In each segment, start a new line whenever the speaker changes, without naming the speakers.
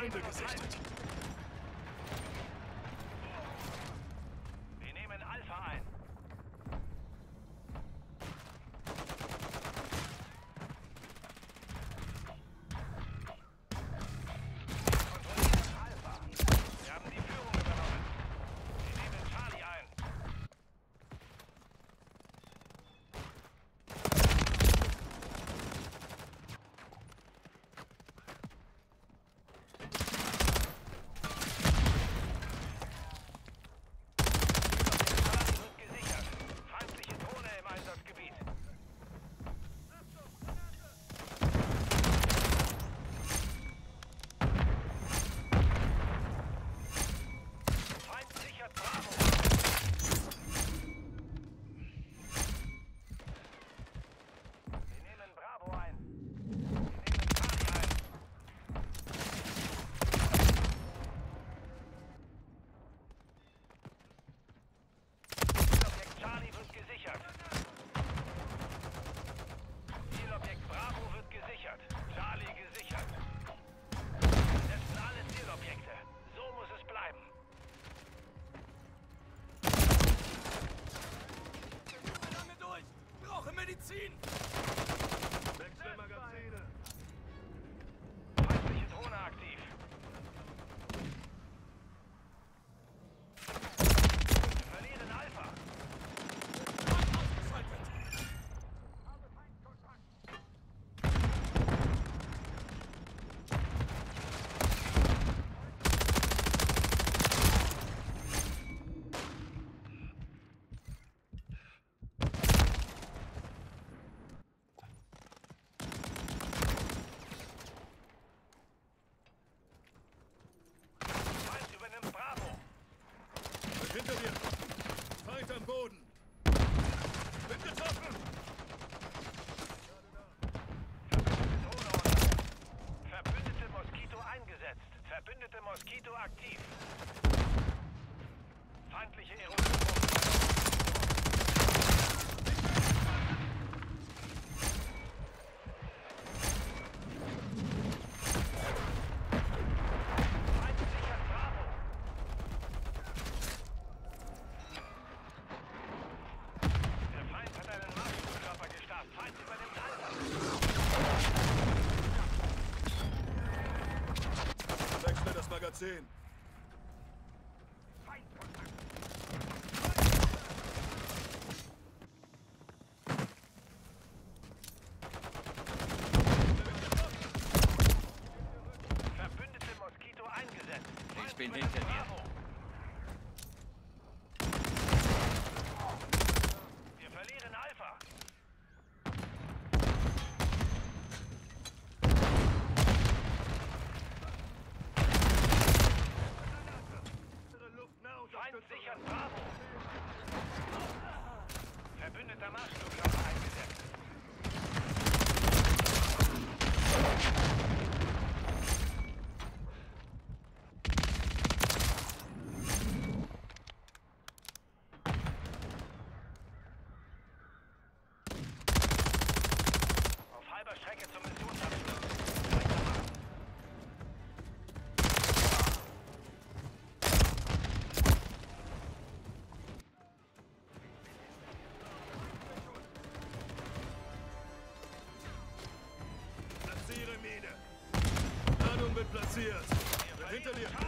Feinde gesichtet. Wechsle
Wir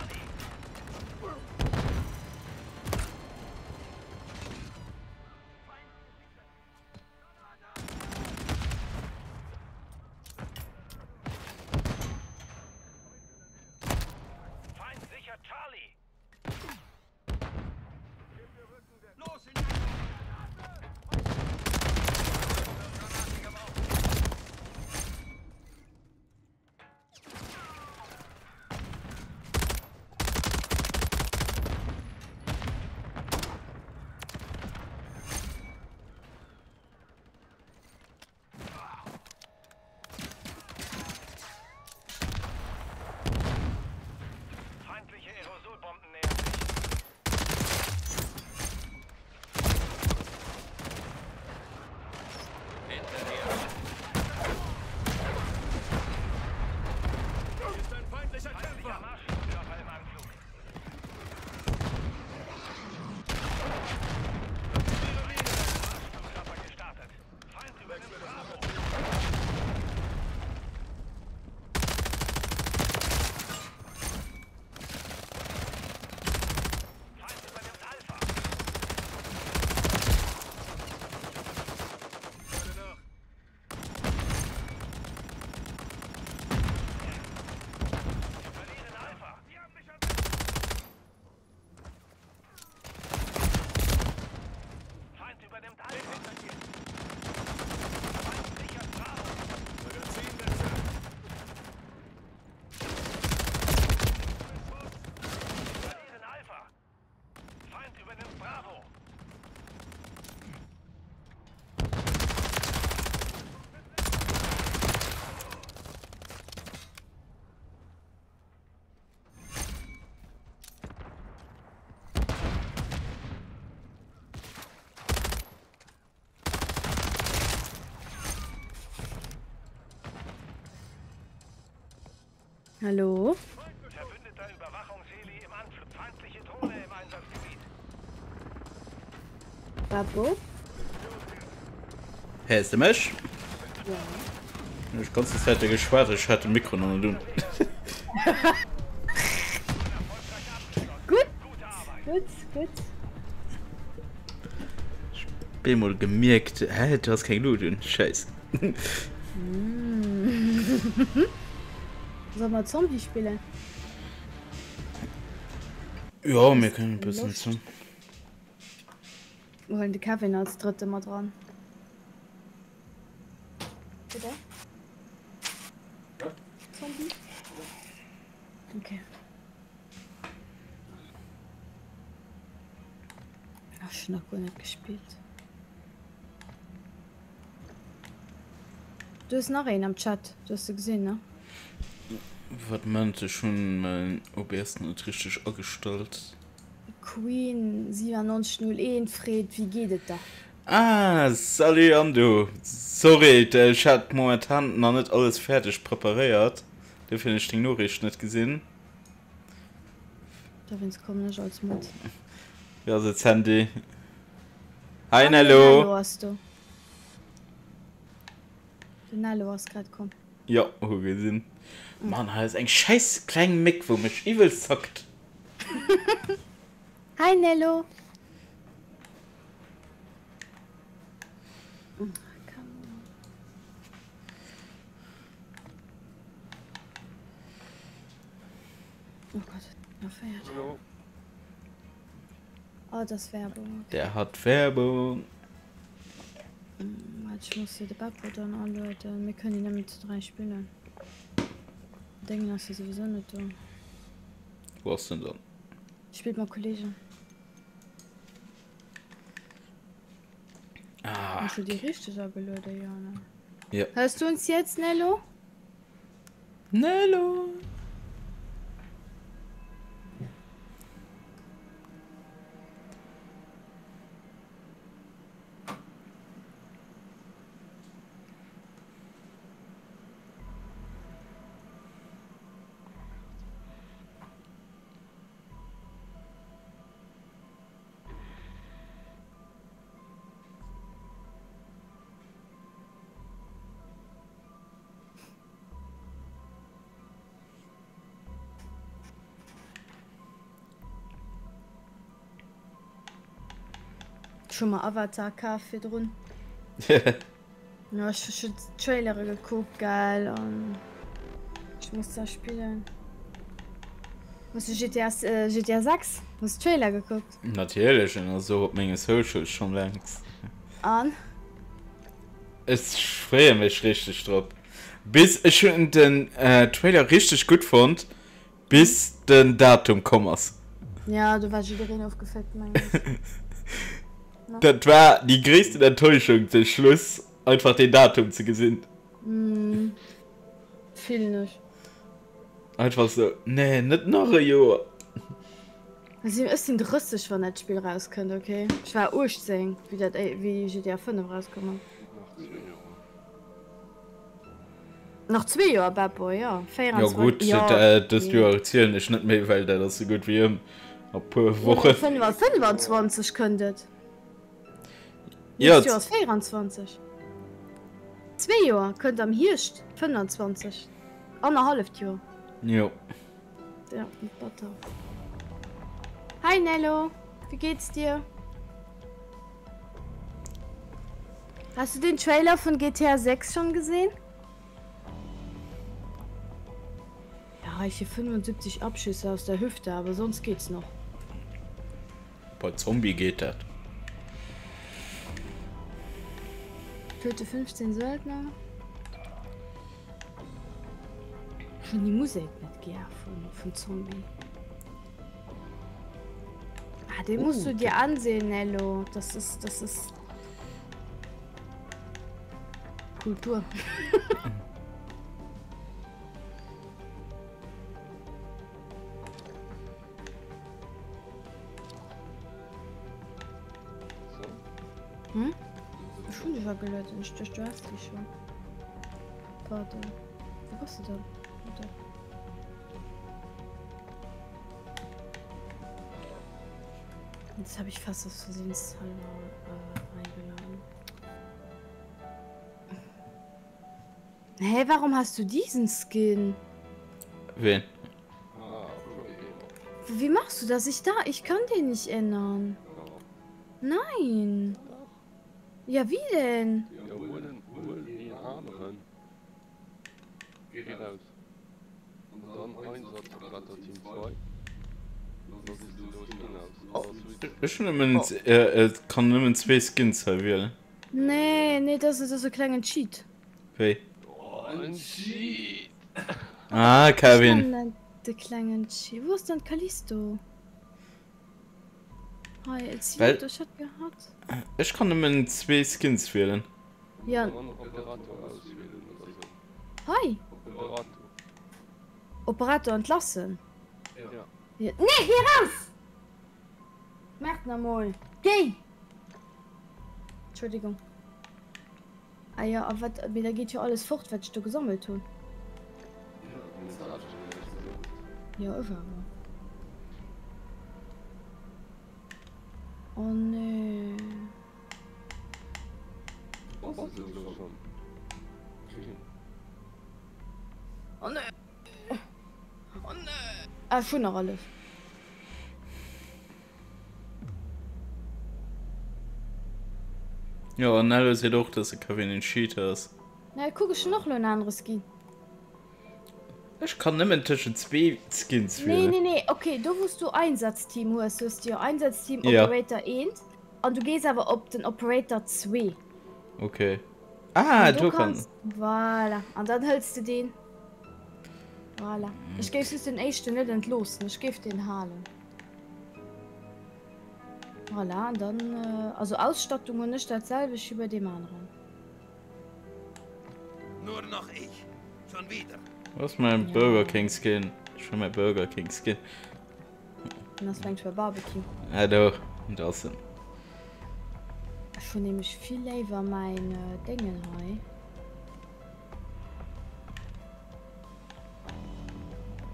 Hallo?
Verbündeter Überwachungsheli im Anflug. Feindliche Drohne im Einsatzgebiet.
Babo?
Hörst du mich? Ja. Ich ganze Zeit geschwart, ich hatte ein Mikro noch tun.
Gut. Gut, gut.
Bin mal gemerkt, hä, du hast kein Blut und Scheiß.
Sollen wir Zombie spielen?
Ja, wir können ein bisschen
Lust.
so.
Wir holen die Kevin als dritte mal dran. Bitte? Zombie? Okay. Ach, hab noch gar nicht gespielt. Du hast noch einen am Chat. Du hast du gesehen, ne?
wat mante schon op ersten und richtig gestalt
Queen 701 Fred wie gehtt da?
Ah sal an du sorry ich hat momentan noch net alles fertig präpariert. Der finde ich den nur nicht
gesinn kommen nicht als Mut.
ja so Handy. Ein
hallo.
hallo
hast du. Den hallo hast grad kommt
Ja, oh, gesehen. Mann, da ist ein scheiß kleinen Mick, wo mich evil zockt.
Hi Nello. Oh, Gott, er feiert.
Hallo.
Oh, das ist Werbung.
Der hat Werbung.
Warte, Ich muss hier den Babo dann anleiten. Wir können ihn nämlich zu drei spielen. Denken, dass sie sowieso nicht da.
Was denn dann?
Spielt mal Kollege.
Ah,
Hast du die richtige abgeladen, ja, ne?
ja.
Hörst du uns jetzt, Nello?
Nello.
Schon mal Avatar Kaffee drin. Ja, ich habe schon Trailer geguckt, geil. Und ich muss da spielen. Hast du GTA, äh, GTA 6? Hast du Trailer geguckt?
Natürlich, und so hat meine Social schon längst.
An?
Es freue mich richtig drauf. Bis ich schon den äh, Trailer richtig gut fand, bis den Datum kommst.
Ja, du warst wieder aufgefällt, mein.
Das war die größte Enttäuschung zum Schluss, einfach den Datum zu gesehen.
Mm, viel nicht.
Einfach so, nee, nicht noch ein Jahr.
Also, ist sind russisch, wenn das Spiel rauskommt, okay? Ich war ursprünglich, wie, das, wie GTA 5 rauskommt. noch zwei Jahre Babo, ja.
Feier
ja
gut
ja,
äh, das ja. erzählen ich nicht mehr weil das so gut wie im, ab Woche
ja, 25 könntet
Ja,
Ja, 24. Zwei Jahre könnt am Hirst 25. Anderthalb Jahr.
ja.
Ja, Butter. Hi Nello, wie geht's dir? Hast du den Trailer von GTA 6 schon gesehen? Ja, ich hier 75 Abschüsse aus der Hüfte, aber sonst geht's noch.
Bei Zombie geht das.
Töte 15 Söldner. Schon die Musik nicht gern von, von Zombie. Ah, den musst du dir ansehen, Nello. Das ist, das ist Kultur. wygląda niż jeszcze raz piszę. Potem. Po prostu to. to. Jetzt habe ich fast aus Versehen Salma äh, eingeladen. Hä, hey, warum hast du diesen Skin?
Wen?
Wie machst du das? Ich da, ich kann den nicht ändern. Nein. Ja, wie denn?
Ja, holen, holen die anderen. Geh raus. Und dann Einsatz Retter Team 2. Das ist die los hinaus. Das wird
Ich schon immer, äh, äh, kann nur zwei Skins haben.
Nee, nee, das ist so ein kleiner Cheat.
Hey.
ein Cheat.
Ah, Kevin.
Der kleine Cheat. Wo ist denn Callisto? Hi, jetzt
Weil-
das hat gehabt.
Ich kann immer zwei Skins wählen.
Ja, hi.
Operator.
Operator entlassen.
Ja.
Ja. Nee, hier raus! Merkt na mal. Geh! Entschuldigung. Ah ja, aber da geht ja alles fort, was du gesammelt hast. Ja, ich Oh
ist denn so schon?
Oh nee. Oh nee. Ah, schon noch alles.
Ja, und Nello sieht auch, dass er Kevin den Cheat ist.
Na, guck ich noch ein anderes Skin.
Ich kann nicht mehr zwischen zwei Skins
Nee,
wählen.
nee, nee. Okay, du wirst du Einsatzteam hast. Du hast ja Einsatzteam
Ja.
Operator 1. Und du gehst aber auf den Operator 2.
Okay. Ah,
Und
du kannst.
Voilà. Und dann hältst du den. Voilà. Ich gebe es den ersten nicht entlosen. Ich gebe den Halen. Voilà, und dann. Äh, also Ausstattung und nicht dasselbe wie bei dem anderen.
Nur noch ich. Schon wieder.
Was ist mein
Ja.
Burger King Skin? Schon mein Burger King Skin.
Und das fängt für Barbecue.
Ah, doch. Und sind.
Schon nämlich viel lieber meine Dinge heu.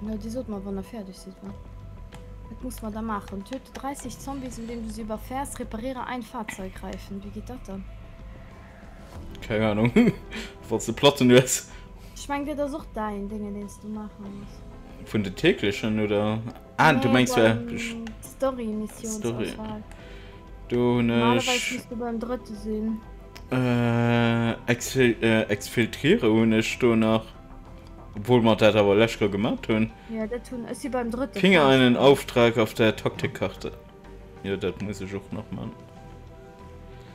Ja, die sollte man, wenn er fertig sieht, wa? Das muss man da machen. Töte 30 Zombies, indem du sie überfährst, repariere ein Fahrzeug greifen. Wie geht das dann?
Keine Ahnung. Was du Platten ist.
Ich meine, das auch dein Dinge, den du machen musst.
Von der täglichen oder. Ah, du
Nee,
meinst wer?
beim Story-Mission.
Story. Du
Normalerweise
nicht.
musst du beim dritten sehen.
Äh, exfil äh, exfiltriere ohne du nach. Obwohl man das aber lecker gemacht haben.
Ja, das tun. Ist sie beim dritten.
Finger einen Auftrag auf der Taktikkarte. Ja, das muss ich auch noch machen.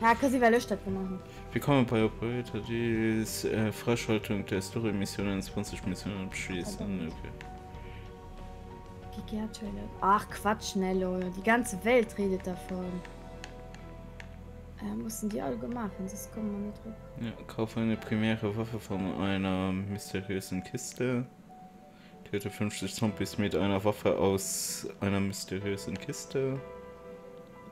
Ja, sie weil ich das machen.
Willkommen bei Operator, die ist, äh, Freischaltung der Story-Missionen in 20 Missionen abschließen. Okay.
Giga-Trailer. Ach, Quatsch, Nello. Die ganze Welt redet davon. Äh, mussten die alle gemacht, sonst kommen wir nicht drauf.
Ja, kaufe eine primäre Waffe von einer mysteriösen Kiste. Töte 50 Zombies mit einer Waffe aus einer mysteriösen Kiste.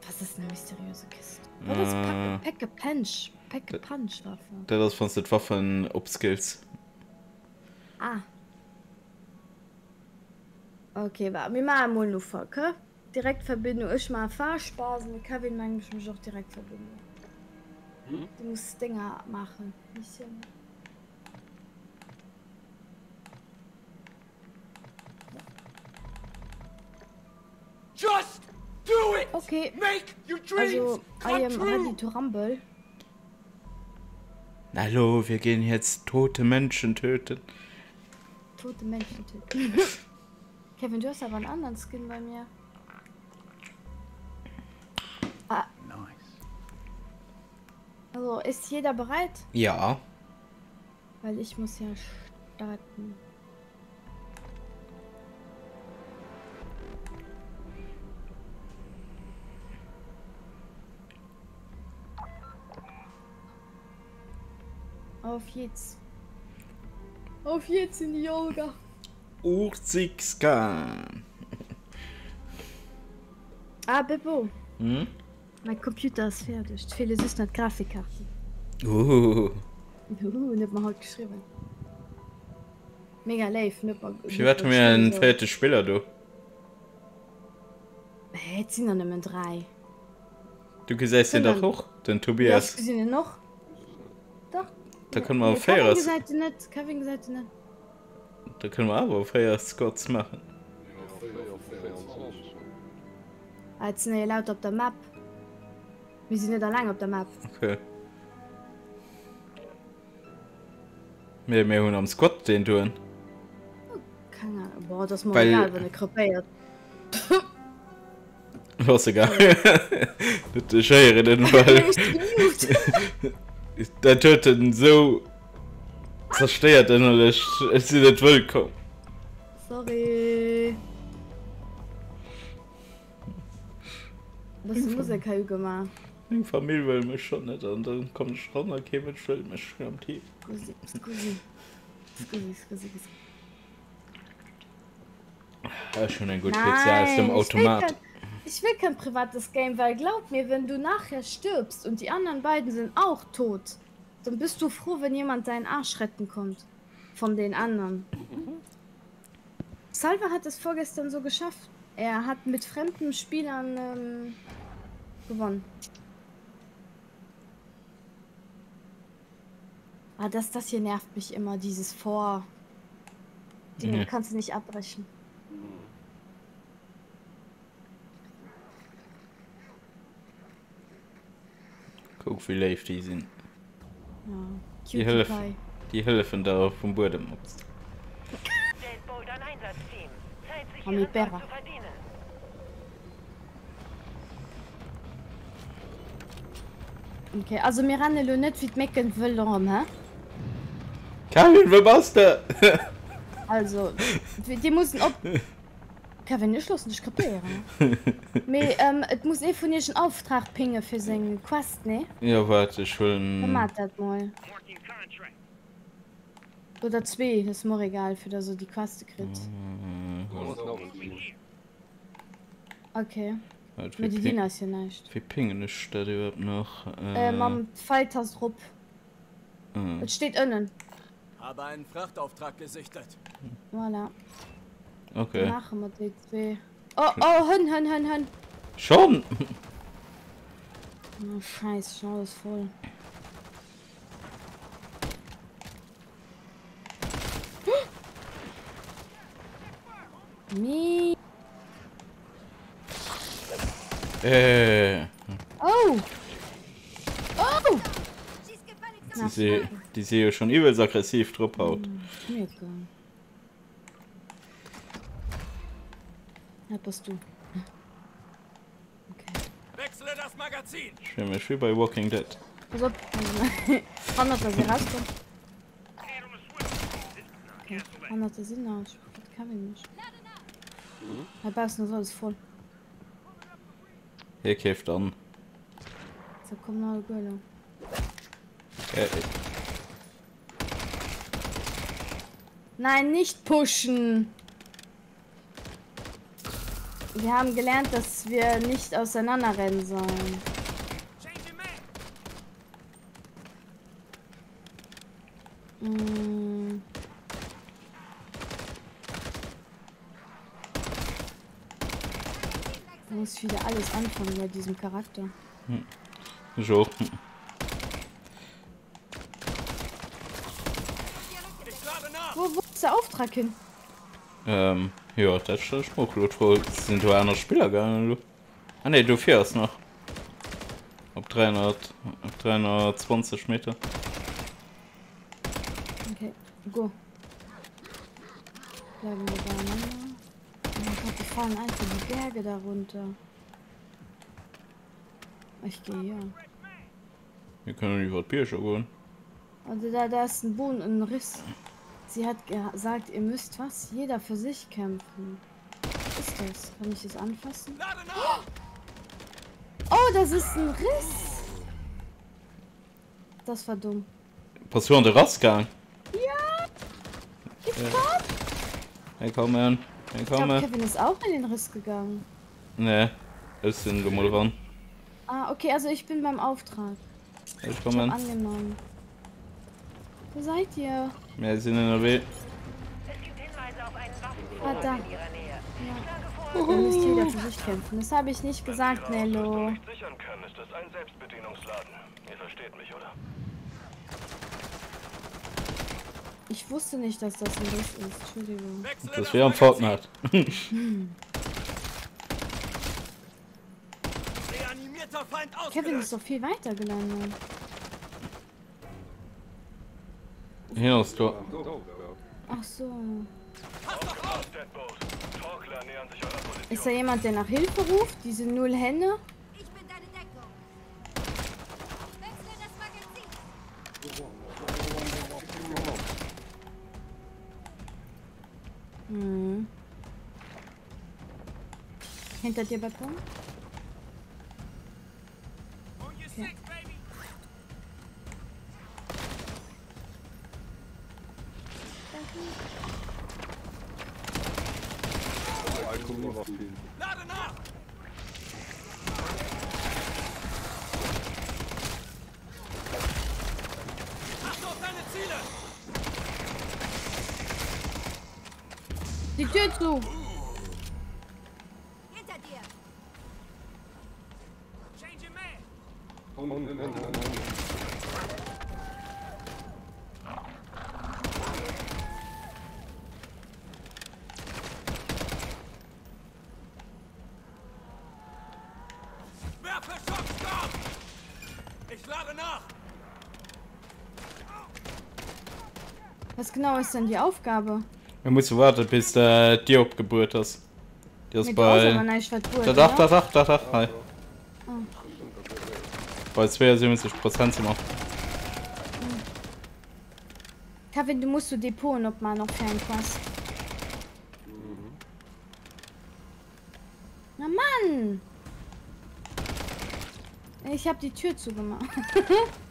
Was ist eine mysteriöse Kiste? Oh, das ist
Äh.
Pack, Pack a Punch. Pack a Punch Waffe.
Das von den Waffen Upskills.
Ah. Okay, wa- wir machen mal noch vor, okay? Direkt Verbindung. Ich mal Fahrspaßen. Kevin mag ich mich auch direkt verbinden.
Hm?
Du musst Dinger machen. Mission.
Just!
Okay.
Make your dreams
Also, I am ready to rumble.
Hallo, wir gehen jetzt tote Menschen töten.
Tote Menschen töten. Kevin, du hast aber einen anderen Skin bei mir. Ah. Also, ist jeder bereit?
Ja.
Weil ich muss ja starten. Auf jetzt. Auf jetzt in die Yoga.
Urzigskan.
Ah, Bebo.
Hm?
Mein Computer ist fertig. Ich fehle süß nicht Grafikkarte.
Uh.
Uh, nicht mal heute geschrieben. Mega live, nicht mal.
Ich werde mir ein fettes Spieler, du.
Hey, Jetzt sind noch nicht mehr drei.
Du gesäst ihn doch hoch, den
Ja,
Tobias.
ich gesehen noch.
da können wir faires da können wir aber fair Scots machen.
Als ne laut op der Map. Wie sind da lang op der Map.
Okay. mehr mehr hun am Scott den tun.
Kreiert
was egal. Den Der töten so zerstört innerlich. Es sind nicht willkommen.
Sorry. Was ist Musik gemacht?
Die Familie will mich schon nicht und dann kommt ich ran, okay, mit will mich am Team.
Scusi, scusi. Scusi, scusi, scusi.
Ja, schon ein gut Spezial aus dem Automat.
Ich will kein privates Game, weil glaub mir, wenn du nachher stirbst und die anderen beiden sind auch tot, dann bist du froh, wenn jemand deinen Arsch retten kommt. Von den anderen. Salva hat es vorgestern so geschafft. Er hat mit fremden Spielern ähm, gewonnen. Ah, das, das hier nervt mich immer, dieses Vor. Die
Mhm.
kannst du nicht abbrechen.
Guck, wie live die sind.
Ja.
Die Hilfe. Die helfen da Boden.
Ami
ihren Tag
Berra.
zu verdienen.
Okay, also mir ran net wie mecken will darum, hä?
Kevin, wo warst du?
Also die die müssen op wenn nicht los nicht kapieren Me ähm, et muss e von ihrschen Auftrag pinge für se Quest ne?
Ja, warte, ich will.
mat dat mal. Oder zwei das ist mir egal für da so die Queste krit okay. Diener ist ja nicht.
wie pingen ist das überhaupt noch?
äh, am Faltersrup
äh,
es steht innen.
Habe einen Frachtauftrag gesichtet.
voilà.
Okay.
machen wir die zwei oh oh hun hun hun hun
Schon!
oh, scheiß schon alles voll Nee.
Äh,
Oh! Oh!
die sehe die sehe schon übelst aggressiv drauf haut.
Mir Ja, bist du. Okay.
Wechsle das Magazin.
Ich fühle mich wie bei Walking Dead.
Pass auf. Anders, sie rauskommt. Okay. Anders, dass sie nach. Das kann ich nicht. Da passt nur so alles voll.
Hier käft an.
So, komm noch eine Gölle.
Äh,
Nein, nicht pushen! Wir haben gelernt, dass wir nicht auseinanderrennen sollen. Ich muss wieder alles anfangen bei diesem Charakter.
so.
Ich lade nach.
Wo, wo ist der Auftrag hin?
Ähm, ja, das ist der Spruchlot. Wo sind du einer Spieler gegangen, du? Ah ne, du fährst noch. Auf 300, auf 320 Meter.
Okay, go. Bleiben wir beieinander. Oh Gott, wir fallen einfach die Berge darunter. Ich gehe hier.
Wir können über Bier schon gehen.
Also da, da ist ein Boden, ein Riss. Sie hat gesagt, ihr müsst was? Jeder für sich kämpfen. Was ist das? Kann ich das anfassen? Oh, das ist ein Riss! Das war dumm.
Passion der Rastgang.
Ja! Ich
Ja.
komm!
Hey, komm her. Hey, komm her.
Kevin ist auch in den Riss gegangen.
Ne, sind du mal dran.
Ah, okay, also ich bin beim Auftrag.
Ich
Ich
komm
hab
hin.
angenommen. Wo seid ihr?
Wir sind in der W.
Es gibt Hinweise auf einen
Ah, da.
in ihrer Nähe.
Ja.
Vor,
Dann müsst jeder für sich kämpfen. Das habe ich nicht gesagt, Nello.
nicht sichern kann, ist das ein Selbstbedienungsladen. Ihr versteht mich, oder?
Ich wusste nicht, dass das ein Riss ist. Entschuldigung.
Das wäre
Magazin.
Fortnite.
Reanimierter Feind
Kevin ist doch viel weiter gelandet.
Hier.
Da, da.
Ach so. Ist da jemand, der nach Hilfe ruft? Diese null Hände?
Ich bin deine Deckung. Wechsle das Magazin.
Hm. Hinter dir, Beppe?
Alkohol noch viel.
Lade nach. Achte auf deine Ziele.
Die Tür zu!
Hinter dir.
Change your man.
Und, und, und, und, und.
Werfe Schockstab. Ich lade nach.
Was genau ist denn die Aufgabe?
Wir müssen warten, bis äh, die abgeburt ist. Die ist bei.
gut,
Da, da,
oder?
da, da, da, da. Hi. Bei 72 Prozent sind wir.
Kevin, du musst zu Depot, ob man noch fernpasst. Na Mann! Ich habe die Tür zugemacht.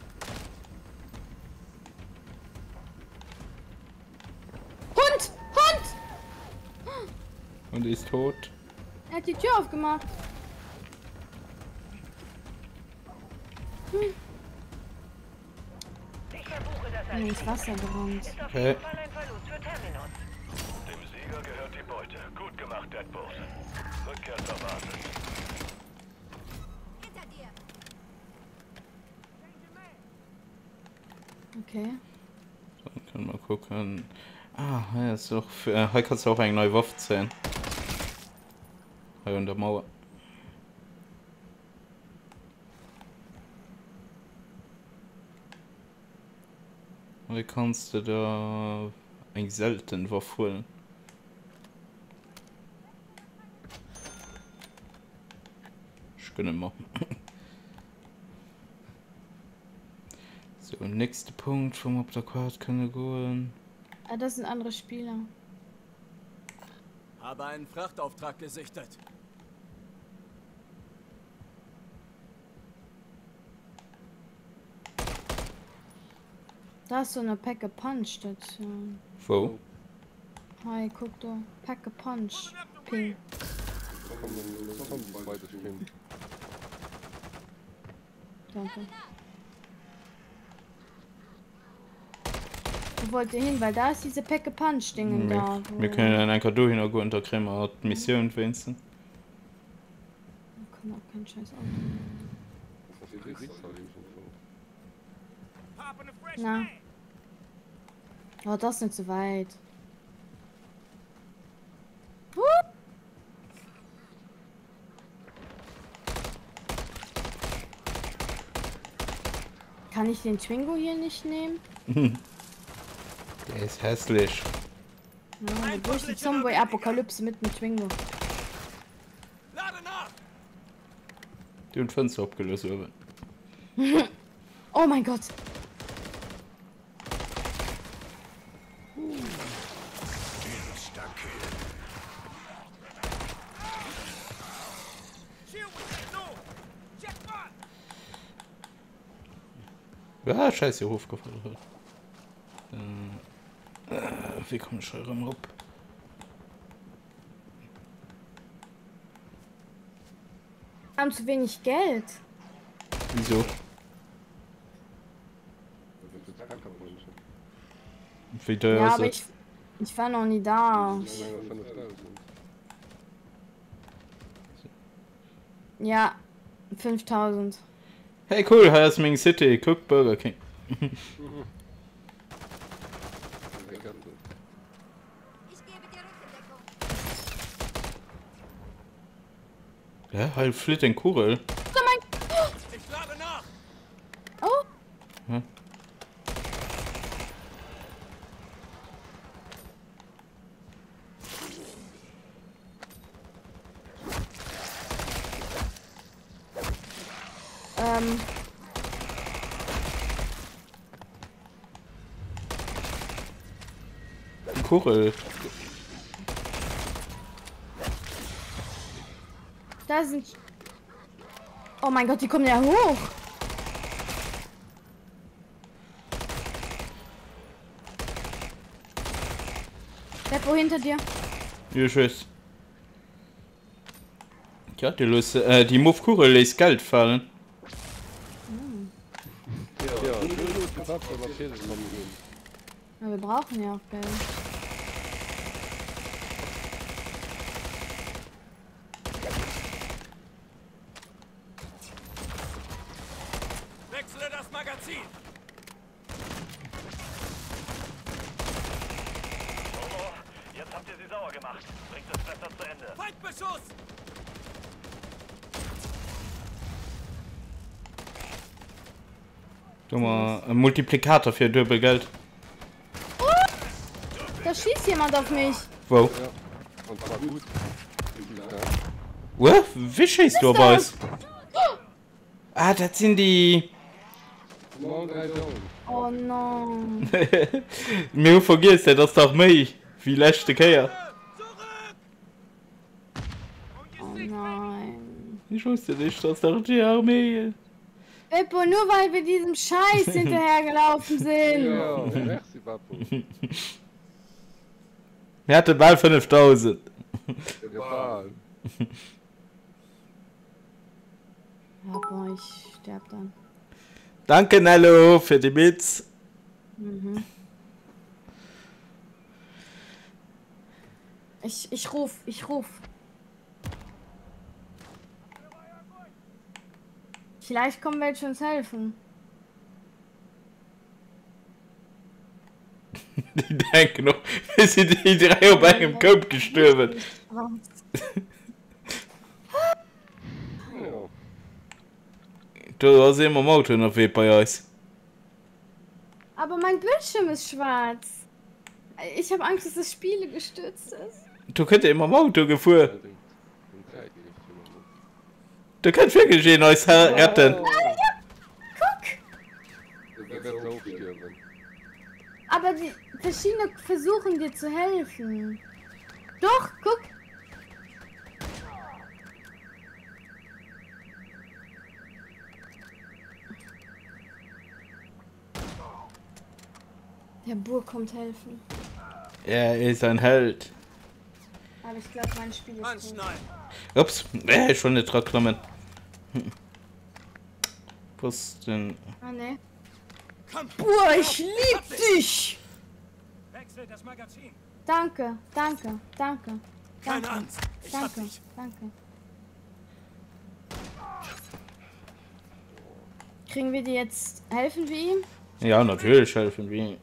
Und ist tot.
Er hat die Tür aufgemacht.
Ich verbuche das
Nee, ins Wasser gerannt.
Ist auf
Okay.
jeden Fall ein Verlust für Terminus.
Dem Sieger gehört die Beute. Gut gemacht, Deadbolt. Rückkehr zur Basis.
Hinter dir.
Okay.
Dann können wir gucken. Ah, ist doch. Für, äh, hier kannst du auch eine neue Waffe zählen. Hier in der Mauer. Wie kannst du da ein selten holen? Ich kann nicht machen. So, nächster Punkt vom ob der Quad kann gehen.
Ah, das sind andere Spieler.
Habe einen Frachtauftrag gesichtet.
Da ist so eine Pack a Punch dazu.
Wo?
Hi, guck da. Pack a Punch. Ping.
Komm, dann lass uns weiter spielen.
Danke. Wo wollt ihr hin? Weil da ist diese Pack a Punch Dingen da.
Wir, können dann einfach durch und unter Krimmer die Mission wenigstens.
Wir können auch keinen scheiß Auto.
Das ist die Kriegszahl eben schon so.
Popping a fresh
Na.
man.
Oh, das ist nicht so weit. Huh! Kann ich den Twingo hier nicht nehmen?
Der ist hässlich.
Ja, durch die Zombie-Apokalypse mit dem Twingo.
Und Fenster abgelöst werden.
Oh mein Gott!
Shield with that no. Check one.
Ja, scheiße, Hof gefallen. Äh, wie komme ich schon rum?
Wir haben zu wenig Geld.
Wieso? Wie teuer
Ja,
ist
aber
das?
ich, ich war noch nie da. Ja, 5000.
Hey cool, hier ist Ming City, guck Burger King. Ja, halt flit den Kurel.
Ich lade nach!
Oh, ähm.
Kurel.
Da sind. Oh mein Gott, die kommen ja hoch. Beppo hinter dir.
Ja, tschüss. Ja, die Lust, äh, die Move Kurel lässt Geld fallen.
Ja, kommen hin.
Ja, wir brauchen ja auch Geld.
Wechsle das Magazin!
Oh, jetzt habt ihr sie sauer gemacht. Bringt es besser zu Ende.
Feindbeschuss!
Du mal ein Multiplikator für Doppelgeld.
Da schießt jemand auf mich.
Wow.
Ja. Und gut.
What? Wie schießt du aber aus? Ah, das sind die.
Oh no.
Mir vergisst er das doch mich. Wie letzte Kehr.
Oh nein.
Ich wusste nicht, dass doch die Armee.
Beppo, nur weil wir diesem Scheiß hinterhergelaufen sind.
Ja, merci, Papu.
Er hatte bald 5000.
Japan.
Ja, boah, ich sterb dann.
Danke, Nello, für die Bits.
Ich, ich ruf, ich ruf. Vielleicht kommen welche uns helfen.
Die denken noch, wir sind die drei auf einem Kopf gestürmt. Du hast immer im Auto noch weh bei uns.
Aber mein Bildschirm ist schwarz. Ich habe Angst, dass das Spiel gestürzt ist.
Du könntest immer im Auto gefahren.
Allerdings. Und Zeit nicht immer.
Du kannst wirklich jeden uns retten.
So sterben.
Aber die verschiedene versuchen dir zu helfen. Doch, guck. Der Bur kommt helfen.
Er ist ein Held.
Aber ich glaube, mein Spiel ist.
Anschneiden!
Ups, äh, schon nicht gekommen. Was denn?
Ah, ne. Bur, ich lieb dich!
Wechsel das Magazin!
Danke, danke, danke.
Keine
Danke,
Angst! Ich
danke, danke. Kriegen wir die jetzt helfen wir ihm?
Ja, natürlich helfen wir.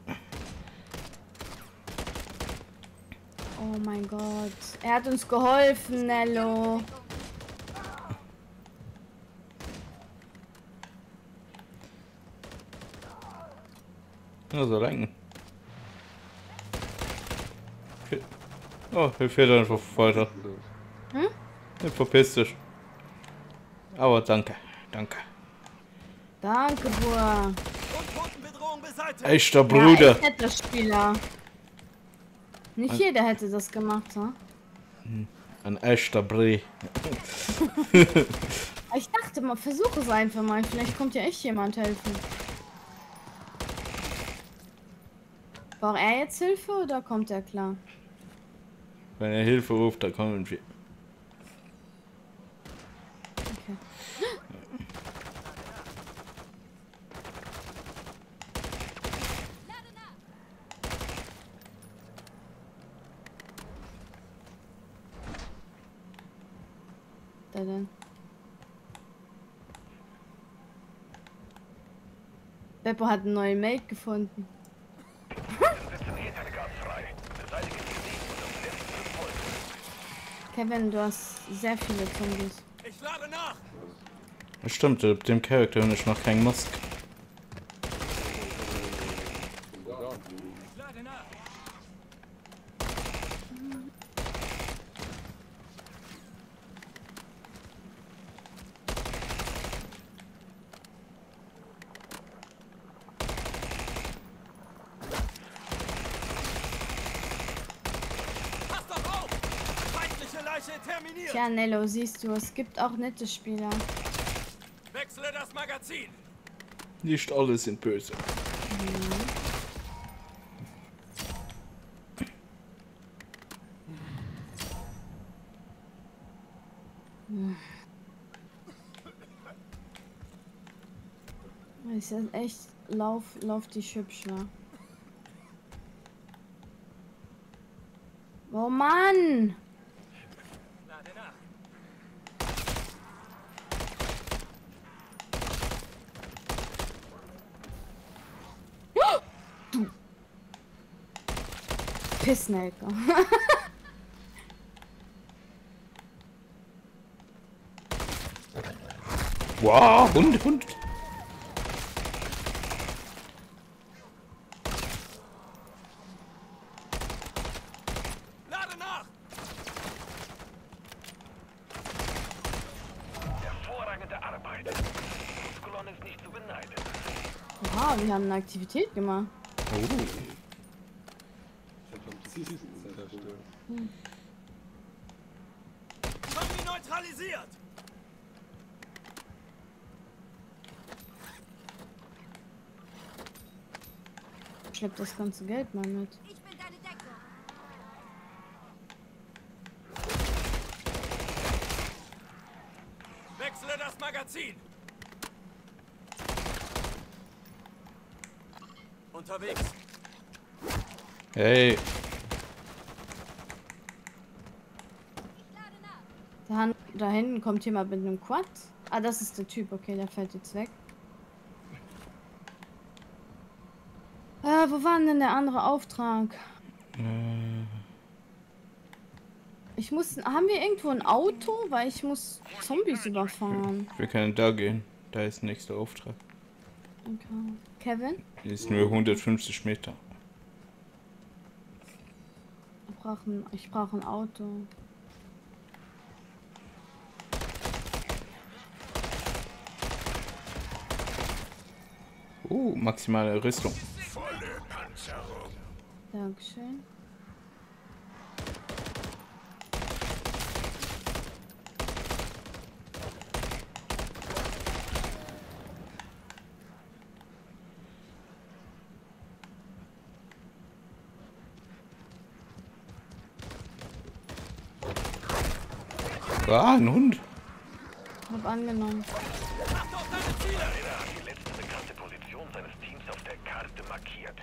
Oh mein Gott. Er hat uns geholfen, Nello.
Ja, so lenken. Oh, er fährt einfach weiter.
Los.
Ja, verpiss dich. Aber danke, danke.
Danke,
beseitigt!
Echter
Ja,
Bruder.
netter Spieler. Nicht jeder hätte das gemacht, ha?
Ein echter Bre.
Ich dachte mal, versuche es einfach mal. Vielleicht kommt ja echt jemand helfen. Braucht er jetzt Hilfe oder kommt er klar?
Wenn er Hilfe ruft, dann kommen wir.
er denn? Beppo hat einen neuen Mate gefunden. Kevin, du hast sehr viele Zombies.
Ich lade nach!
Stimmt, dem Charakter habe ich noch keinen Musk.
Tja, Nello, siehst du, es gibt auch nette Spieler.
Wechsle das Magazin!
Nicht alle sind böse.
Ist ja echt lauf, lauf die hübsch, wa? Oh Mann! Pissnelke.
Wow, Hund, Hund.
Lade nach!
Hervorragende Arbeit. Die Schutzkolonne ist nicht zu beneiden.
Wow, wir haben eine Aktivität gemacht.
Zombie neutralisiert!
Schlepp das ganze Geld mal mit.
Ich bin deine Deckung.
Wechsle das Magazin! Unterwegs.
Hey,
Ich lade nach.
Da, han- da hinten kommt jemand mit einem Quad. Ah, das ist der Typ. Okay, der fällt jetzt weg. Äh, wo war denn der andere Auftrag? Ich muss. Haben wir irgendwo ein Auto? Weil ich muss Zombies überfahren.
wir können da gehen. Da ist der nächste Auftrag.
Okay. Kevin?
Die ist nur 150 Meter.
Ich brauche ein, ich brauch ein Auto.
Uh, maximale Rüstung.
Dankeschön.
Ah, ein Hund.
Hab angenommen.
Acht auf deine Ziele!
Er hat die letzte bekannte Position seines Teams auf der Karte markiert.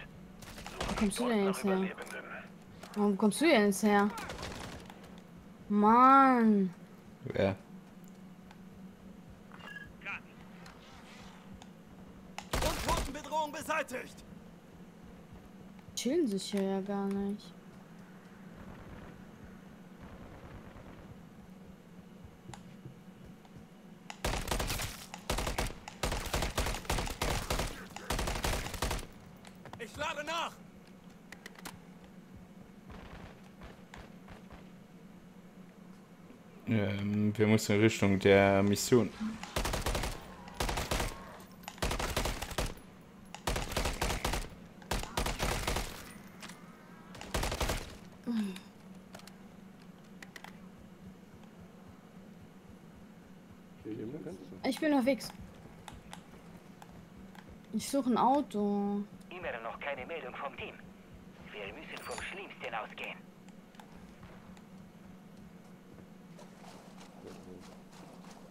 Wo kommst du denn jetzt her? Warum kommst du denn jetzt her? Mann.
Wer?
Untotenbedrohung beseitigt!
Chillen sich hier ja gar nicht.
Ich lade nach!
Wir müssen in Richtung der Mission.
Ich bin unterwegs. Ich suche ein Auto.
Immer noch keine Meldung vom Team. Wir müssen vom Schlimmsten ausgehen.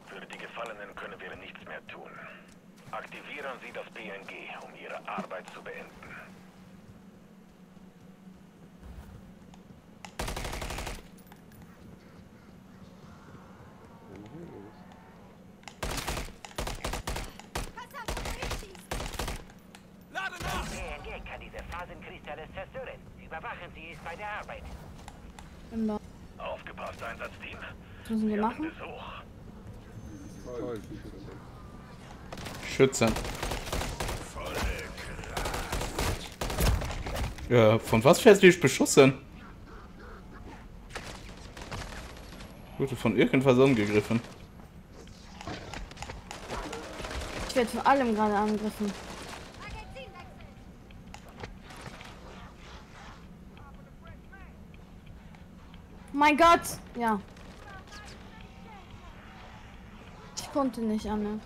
Für die Gefallenen können wir nichts mehr tun. Aktivieren Sie das PNG, um Ihre Arbeit zu beenden.
Pass auf, wo du hinschießt.
Phasenkristalle zerstören. Überwachen Sie es bei der Arbeit.
Aufgepasst, Einsatzteam.
Was müssen wir machen?
Besuch.
Schützen.
Ja, von was fährst du dich beschossen? Wurde von irgendwas angegriffen.
Ich werde von allem gerade angegriffen. Mein Gott! Ja. Ich konnte nicht, Anne.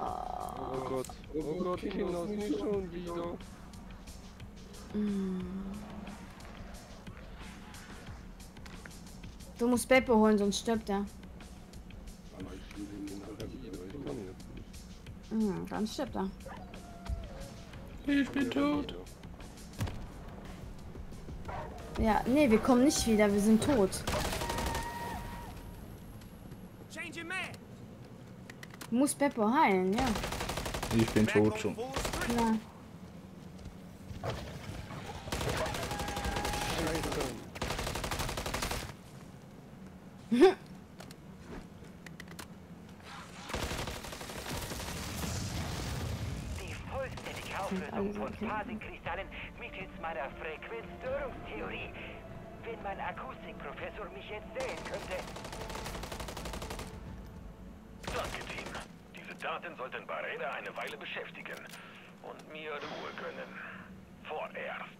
Oh Gott. Oh Gott, Kinder, nicht schon wieder.
Du musst Peppe holen, sonst stirbt er. Mhm, dann stirbt er.
Ich bin tot.
Ja, nee, wir kommen nicht wieder, wir sind tot. Du musst Beppo heilen, ja.
Ich bin tot schon.
Ja.
Die vollständige Auflösung von Phasenkristallen mittels meiner Frequenzstörungstheorie. Wenn mein Akustikprofessor mich jetzt sehen könnte.
Danke, Team. Diese Daten sollten Barreda eine Weile beschäftigen und mir Ruhe gönnen. Vorerst.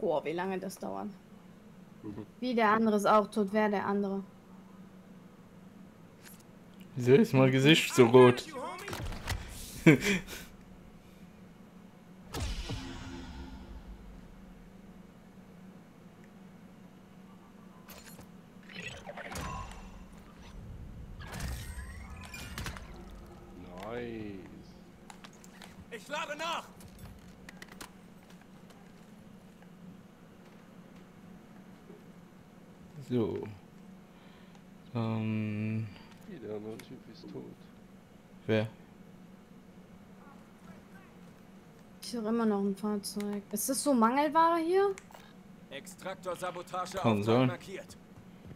Boah, wie lange das dauert. Wie der andere ist auch tot, wer der andere.
Wieso ist mein Gesicht so rot?
Nice.
Ich lade nach.
So. Dann.
Wieder, der Typ ist tot.
Wer?
Ich immer noch ein Fahrzeug. Ist das so Mangelware hier?
Extraktor-Sabotage
Kann sein.
markiert.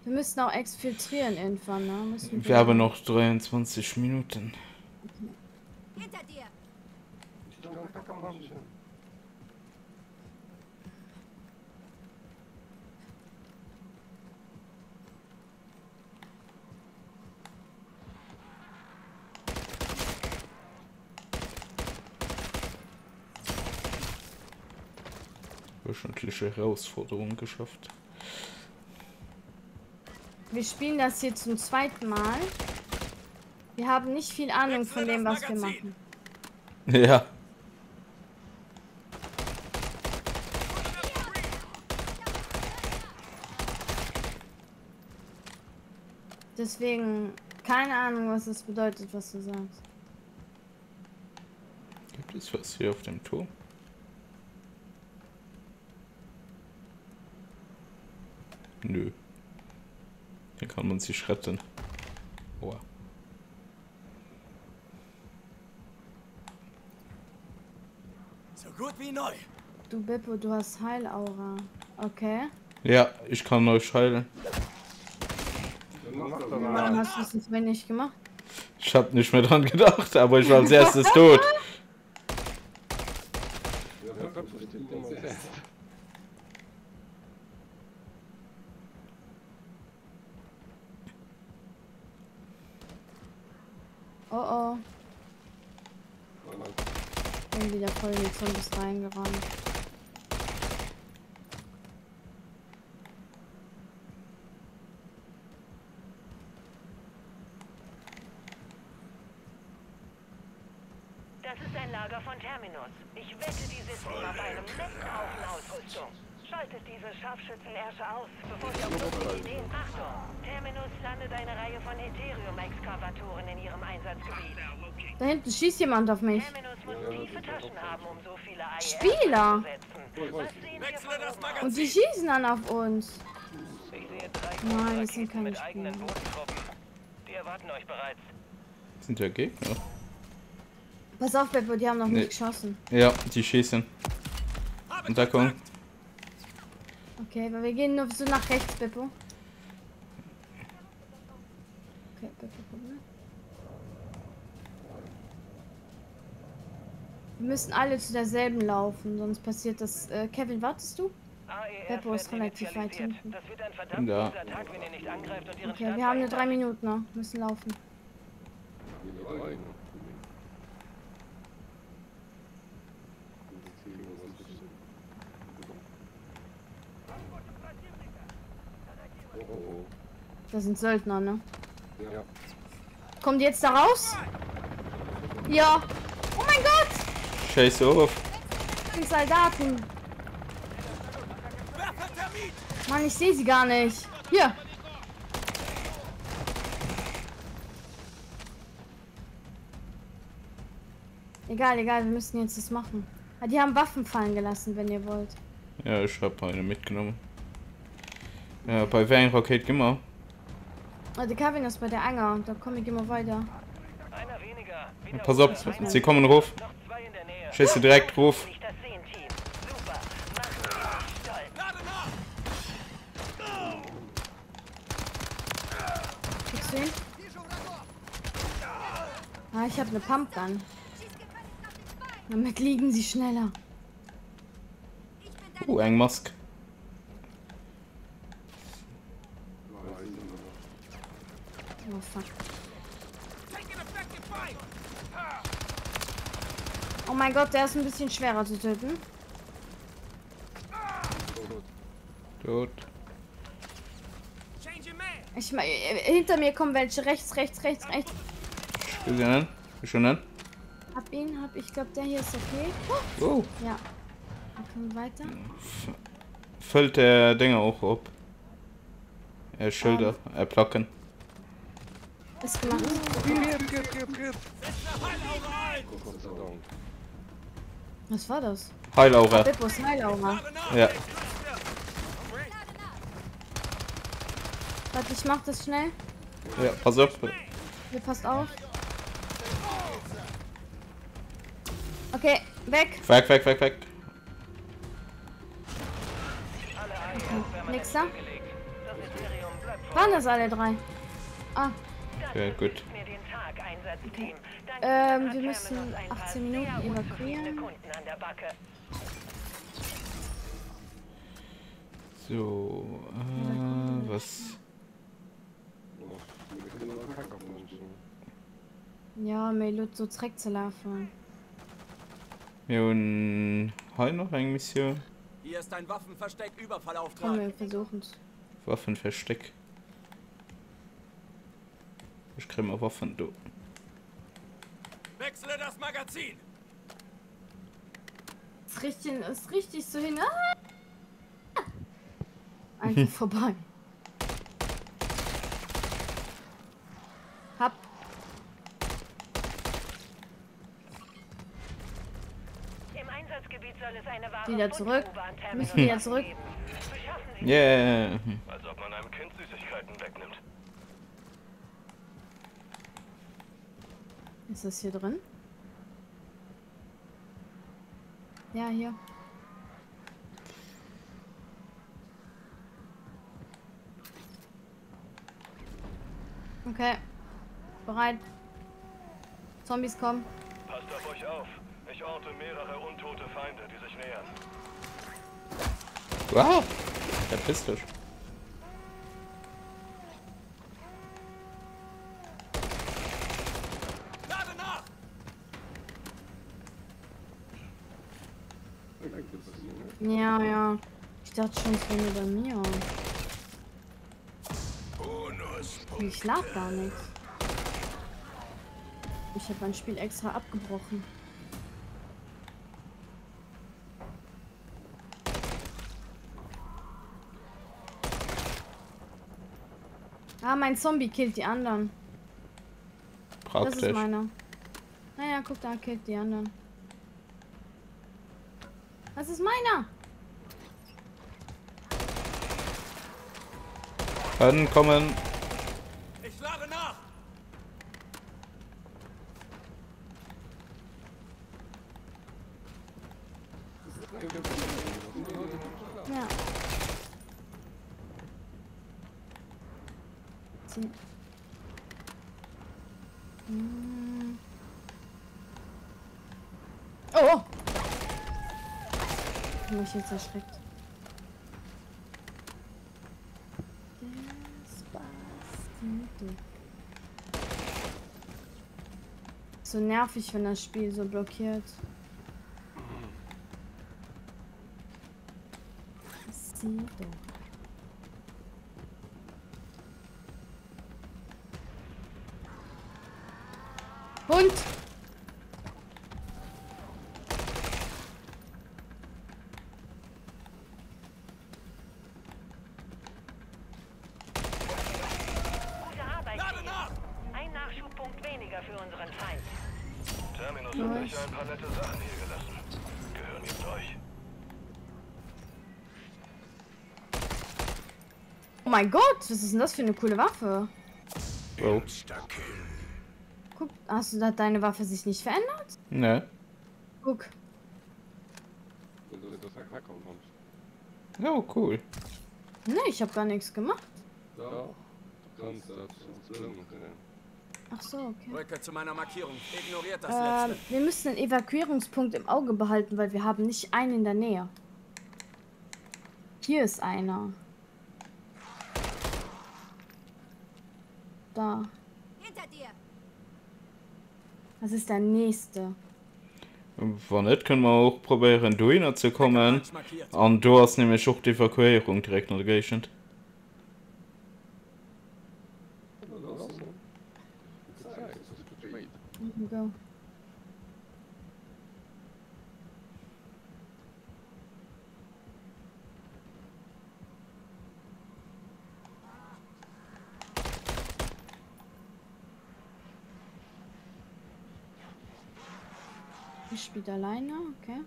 Wir müssen auch exfiltrieren irgendwann, ne? Müssen
Wir haben noch 23 Minuten.
Hinter dir.
Wöchentliche Herausforderung geschafft.
Wir spielen das hier zum zweiten Mal. Wir haben nicht viel Ahnung von dem, was wir machen.
Ja.
Deswegen keine Ahnung, was das bedeutet, was du sagst.
Gibt es was hier auf dem Turm? Nö. Hier kann man sich retten. Oha.
So gut wie neu.
Du Beppo, du hast Heilaura. Okay.
Ja, ich kann euch heilen.
Warum hast du es jetzt nicht gemacht?
Ich hab nicht mehr dran gedacht, aber ich war als erstes tot.
Ja, Gott versteht immer selbst.
Oh oh. Bin wieder voll in die Zombies reingerannt.
Das ist ein Lager von Terminus. Ich wette, die sitzen auf einem netten Haufen Ausrüstung. Schaltet diese Scharfschützenärsche aus, bevor sie auf dumme Ideen... Achtung! Terminus landet eine Reihe von Ethereum-Exkavatoren in ihrem Einsatzgebiet.
Da hinten schießt jemand auf mich.
Terminus muss tiefe Taschen haben, um so viele Eier
Spieler! Und die schießen dann auf uns.
Ich sehe drei
Nein, das sind keine
mit eigenen
Spieler.
Bodentruppen. Die erwarten euch bereits.
Sind ja Gegner.
Pass auf, Beppo, die haben noch
Nee.
nicht geschossen.
Ja, die schießen.
Habe
Entdeckung.
Kontakt.
Okay, aber wir gehen nur so nach rechts, Beppo. Okay, Beppo, komm ne? Wir müssen alle zu derselben laufen, sonst passiert das. Äh, Kevin, wartest du? Beppo ist
werden
relativ weit hinten.
Das wird ein verdammt
Ja.
mieser Tag, wenn ihr nicht angreift und ihren
Okay, wir haben nur drei. Minuten noch. Müssen laufen.
Wieder rein. Oh, oh,
Das sind Söldner, ne?
Ja.
Kommt die jetzt da raus? Ja. Oh mein Gott!
Scheiße auf.
Sind Soldaten. Mann, ich sehe sie gar nicht. Hier. Egal, egal, wir müssen jetzt das machen. Ah, die haben Waffen fallen gelassen, wenn ihr wollt.
Ja, ich hab eine mitgenommen. Ja, bei Wayne Rocket gehen wir.
Ah, der Kevin ist bei der Anger. Da komme ich immer weiter.
Wieder
Pass auf, sie kommen ruf.
Nähe.
Schieße direkt ruf.
Kriegst du ihn? Ah, ich habe eine Pumpgun.
Schieß.
Damit liegen sie schneller.
Uh, ein
Oh, fuck. Oh mein Gott, der ist ein bisschen schwerer zu töten.
Tot.
Ich mein, äh, hinter mir kommen welche. Rechts, rechts, rechts, rechts.
Gesehen an? Schon an?
Hab ihn, hab ich glaube, der hier ist okay.
Oh.
Ja. Dann können wir weiter.
Füllt der Dinger auch ab. Äh, Schilder, äh, Placken.
Ist gemacht. Was war das?
Heilaura.
Bippos Heilaura.
Ja.
Warte, ich mach das schnell.
Ja, pass auf.
Ihr passt auf. Okay, weg.
Weg, weg, weg, weg.
Nix da. Waren das alle drei? Ah,
Okay, gut.
Ähm, wir müssen
ein paar
18 Minuten evakuieren.
So, äh, was?
Ja, Melut so Dreck zu laufen.
Wir haben heute noch eine Mission.
Hier ist ein Waffenversteck
Komm,
Überfallauftrag.
wir versuchen's.
Waffenversteck. Ich krieg mal Waffen, du.
Wechsle das Magazin.
Ist richtig, ist richtig so hin. Ah! Einfach vorbei. Hab.
Im Einsatzgebiet soll es eine wahre
Wieder zurück. Müssen
Terminus
wieder zurück.
Yeah.
Als ob man einem Kind Süßigkeiten wegnimmt.
Ist das hier drin? Ja, hier. Okay. Bereit. Zombies kommen.
Passt auf euch auf. Ich orte mehrere untote Feinde, die sich nähern.
Wow. Verpiss dich.
Ja, ja. Ich dachte schon, es wäre bei mir. Ich schlaf gar nicht. Ich habe mein Spiel extra abgebrochen. Ah, mein Zombie killt die anderen. Praktisch. Das ist meiner. Naja, guck, da killt die anderen. Das ist meiner.
Können kommen.
Ich schlage nach!
Ja. Sie- Hm. Oh! Ich hab mich jetzt erschreckt. So nervig, wenn das Spiel so blockiert. Despacito. Hund!
Gute Arbeit,
Lade
Team.
nach!
Ein Nachschubpunkt weniger für unseren Feind.
Terminus hat euch ein paar nette Sachen hier gelassen. Gehören jetzt euch.
Oh mein Gott, was ist denn das für eine coole Waffe?
Oh.
Guck, hast du da deine Waffe sich nicht verändert?
Ne.
Guck.
Ja, cool.
Ne, ich habe gar nichts gemacht.
Doch.
Ach so, okay.
Rücke zu meiner Markierung. Ignoriert das
Ähm,
letzte.
wir müssen den Evakuierungspunkt im Auge behalten, weil wir haben nicht einen in der Nähe. Hier ist einer. da.
Hinter dir.
Das ist der nächste.
Wann nicht können wir auch probieren, du
zu kommen.
Und du hast nämlich auch die Evakuierung direkt nach der Gegend.
Spiele alleine, okay.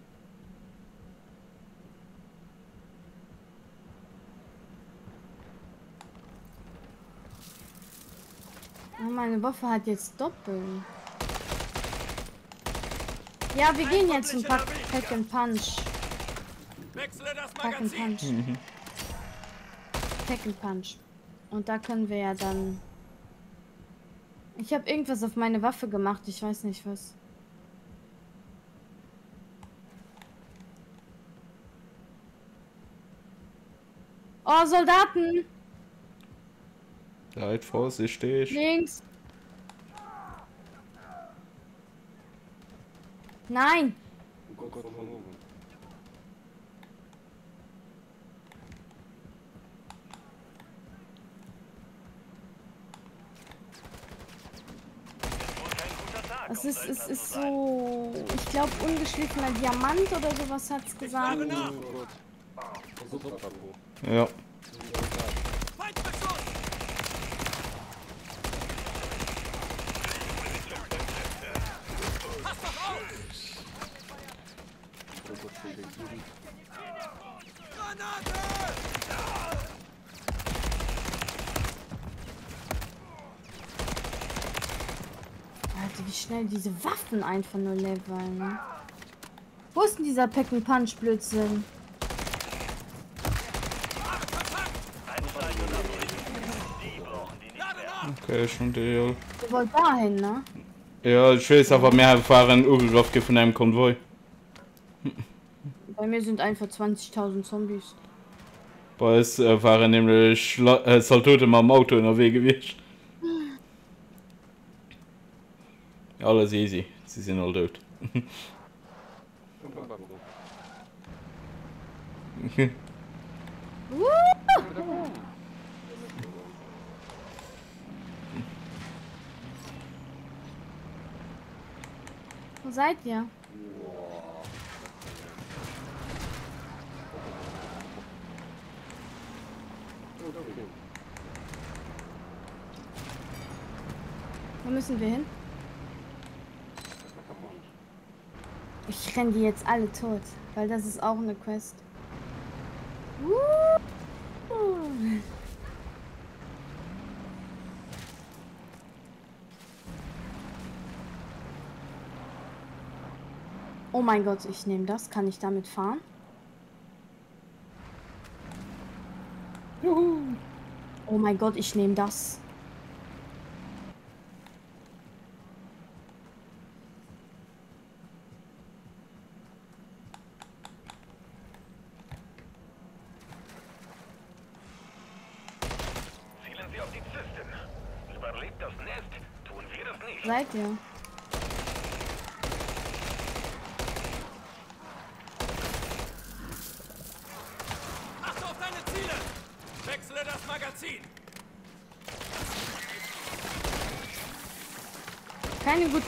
Oh, meine Waffe hat jetzt Doppel. Ja, wir gehen jetzt zum Pack, Pack and Punch. Pack and! Punch. Pack and Punch. Und da können wir ja dann. Ich habe irgendwas auf meine Waffe gemacht, ich weiß nicht was. Oh, Soldaten!
Seid vorsichtig.
Links! Nein! Es ist, es ist so. Ich glaube, ungeschliffener Diamant oder sowas hat's gesagt.
Schlage nach!
Super, Papo.
Ja.
Wie schnell diese Waffen einfach nur leveln. Wo ist denn dieser Pack and Punch Blödsinn?
Lade nach!
Okay, schon Deal.
Ihr wollt dahin, ne?
Ja, ich weiß aber mehr erfahren Urlaub von einem Konvoi.
Bei mir sind einfach 20.000 Zombies.
Bei uns äh, waren nämlich äh, Soldaten mal am Auto in der Weg gewesen. Alles easy. Sie sind all tot.
Super,
Wo seid ihr? müssen wir hin? Ich renn die jetzt alle tot, weil das ist auch eine Quest. Uh. Oh mein Gott, ich nehme das. Kann ich damit fahren? Juhu. Oh mein Gott, ich nehme das.
Zielen Sie auf die Zysten. Überlebt das Nest, tun wir das nicht.
Seid ihr?
Achte auf deine Ziele! Wechsle das Magazin!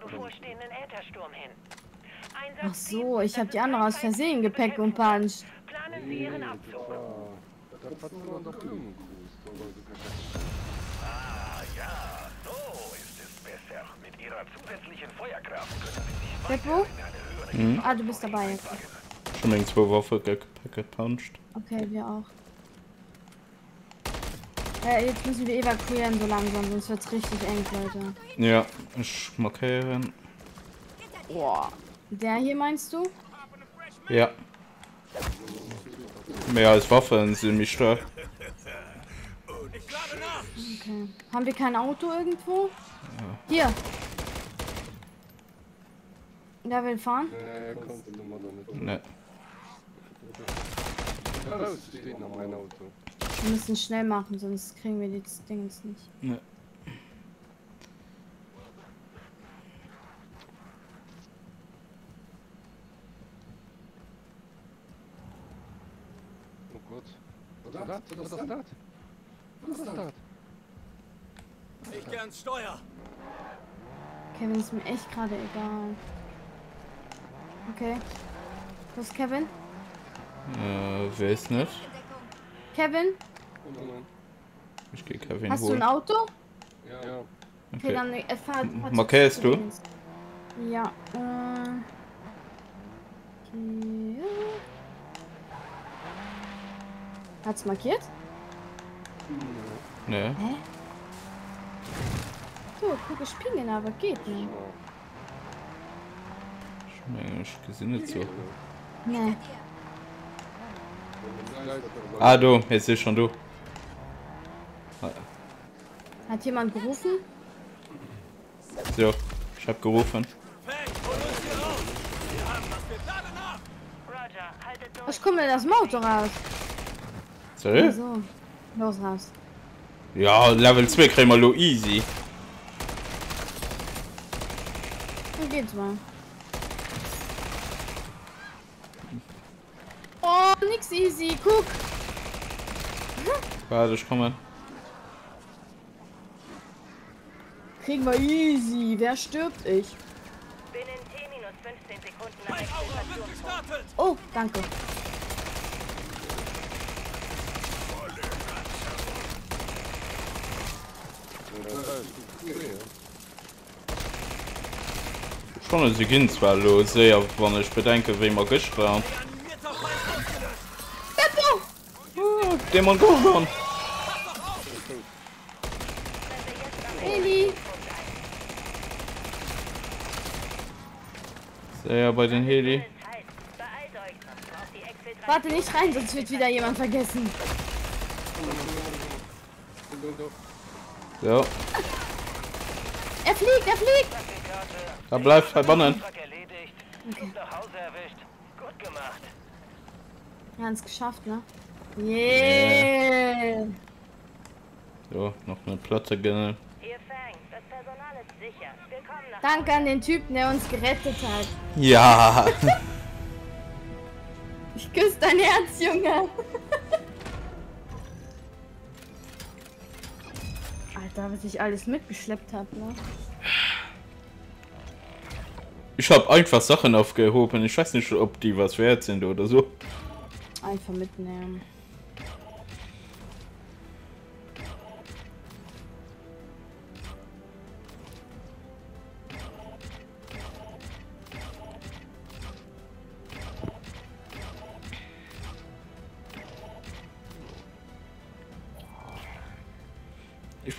bevorstehenden Äthersturm hin. Einsatz
Ach so, ich habe die andere aus Versehen Gepäck umpuncht.
Planen Sie Ihren Abzug.
Ah,
Ah, ja, so ist es besser. Mit Ihrer zusätzlichen Feuerkraft können Sie sich
Beppo?
in eine höhere
Ah, du bist dabei jetzt.
Schon wegen zwei Waffe ge- gepuncht.
Okay, wir auch. Äh, jetzt müssen wir evakuieren so langsam, sonst wird's richtig eng, Leute.
Ja, ich markieren.
Boah. Der hier meinst du?
Ja. Mehr als Waffen sind mich stark.
Nach!
Okay. Haben wir kein Auto irgendwo? Hier. Der will fahren?
Nee, kommt die Nummer noch nicht.
Ne.
Da raus steht noch mein Auto.
Wir müssen schnell machen, sonst kriegen wir die Dings nicht.
Ne.
Oh Gott. Was ist das? Was ist das? Was ist das?
Ich geh ans Steuer!
Kevin ist mir echt gerade egal. Okay. Wo ist Kevin?
Äh, wer ist nicht?
Kevin?
Ich geh Kevin
Hast du ein
holen.
Auto?
Ja.
Okay,
Okay.
dann äh, fahr,
Markierst du?
Ja. Äh, hier. Hat's markiert?
Ne.
Hä? So, gucke Spiegeln, aber geht nicht.
Ich gesinnet so.
Nee.
Ah, du, jetzt ist schon du.
Hat jemand gerufen?
So, ich hab gerufen.
Was.
Ich komme das Auto raus.
Sorry?
So. Los raus.
Ja, Level 2 kriegen wir lo easy.
Dann geht's mal. Oh, nix easy. Guck.
Warte, ich komme.
Kriegen wir easy. Wer stirbt? Ich.
Binnen T minus 15 Sekunden!
Oh, danke.
Schon sie gehen zwar los, sehr, wann ich bedenke, wie man gestern.
Reanimierter Feind ausgelöscht!
Oh, den man gut kann.
Eli.
Sehr bei den Heli.
Warte nicht rein, sonst wird wieder jemand vergessen.
So,
er fliegt, er fliegt!
Da bleibt verbannen.
Gut gemacht.
Wir haben es geschafft, ne? Yeah!
So, noch eine Platte
nach
Danke an den Typen, der uns gerettet hat.
Ja.
Ich küsse dein Herz, Junge. Alter, was ich alles mitgeschleppt habe, ne?
Ich habe einfach Sachen aufgehoben. Ich weiß nicht, ob die was wert sind oder so.
Einfach mitnehmen.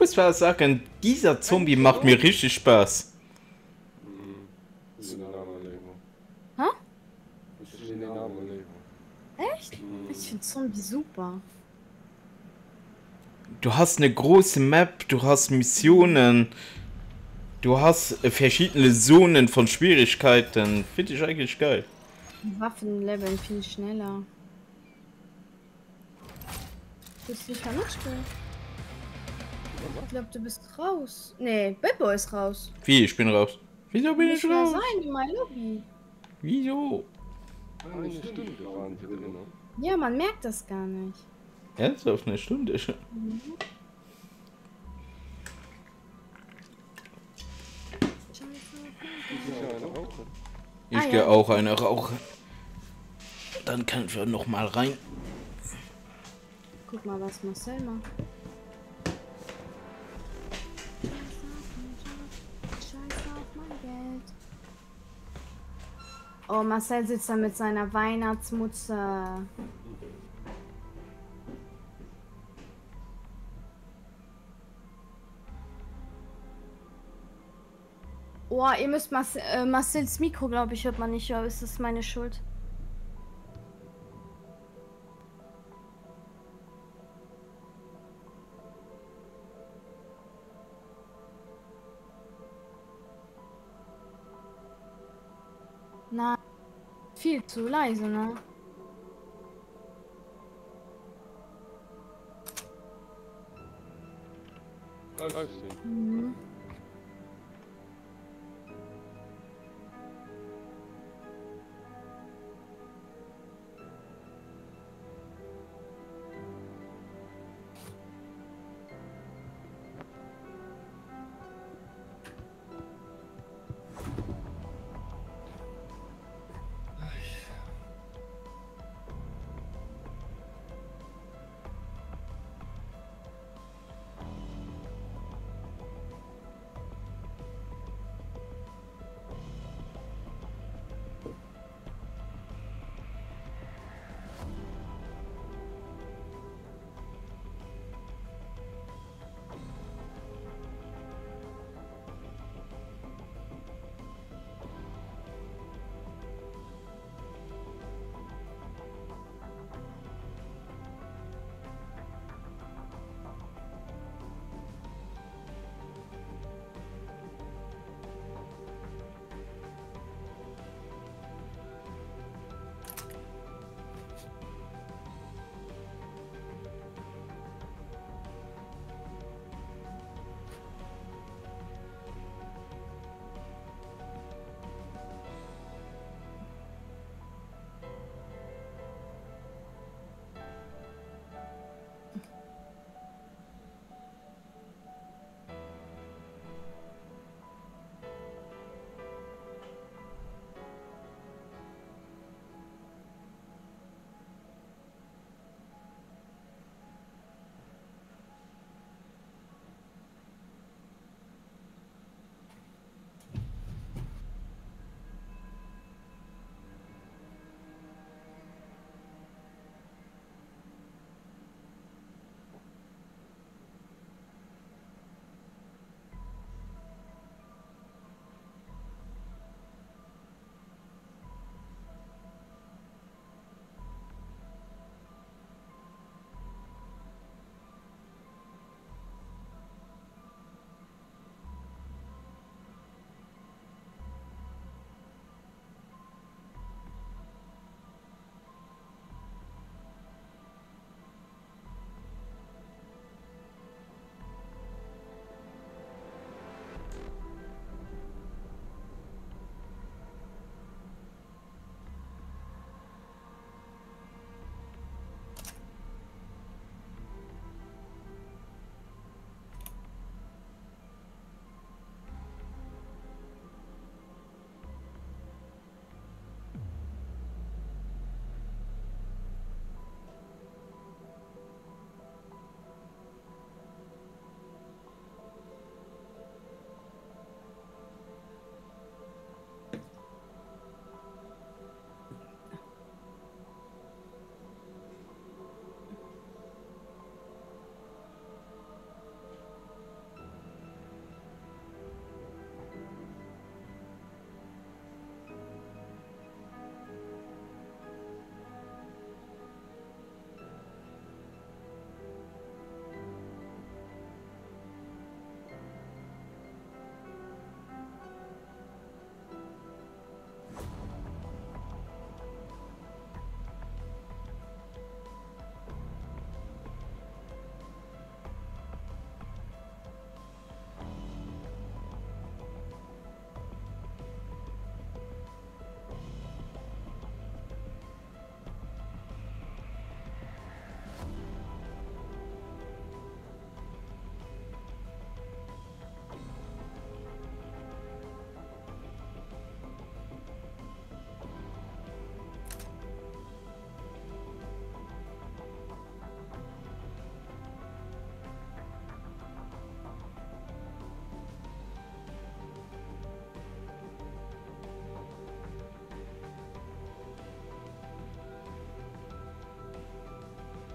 Muss mal sagen, dieser Zombie macht mir richtig Spaß.
Hä? Echt? Ich finde Zombie super.
Du hast eine große Map, du hast Missionen, du hast verschiedene Zonen von Schwierigkeiten. Finde ich eigentlich geil.
Waffen leveln viel schneller. Bist du nicht mitspielen? Ich glaube, du bist raus. Nee, Beppo ist raus.
Wie, ich bin raus. Wieso bin ich
Muss ja
raus?
sein in meiner Lobby.
Wieso?
Eine Stunde waren wir drin. ne?
Ja, man merkt das gar nicht.
Ernsthaft eine Stunde schon.
Rauche.
Ich
Ah,
gehe
ja.
auch eine rauchen. Dann können wir noch mal rein.
Guck mal, was Marcel macht. Oh, Marcel sitzt da mit seiner Weihnachtsmutze. Oh, ihr müsst äh, Marcels Mikro, glaube ich, hört man nicht. Aber ist das meine Schuld? Na, viel zu leise, ne? Mhm.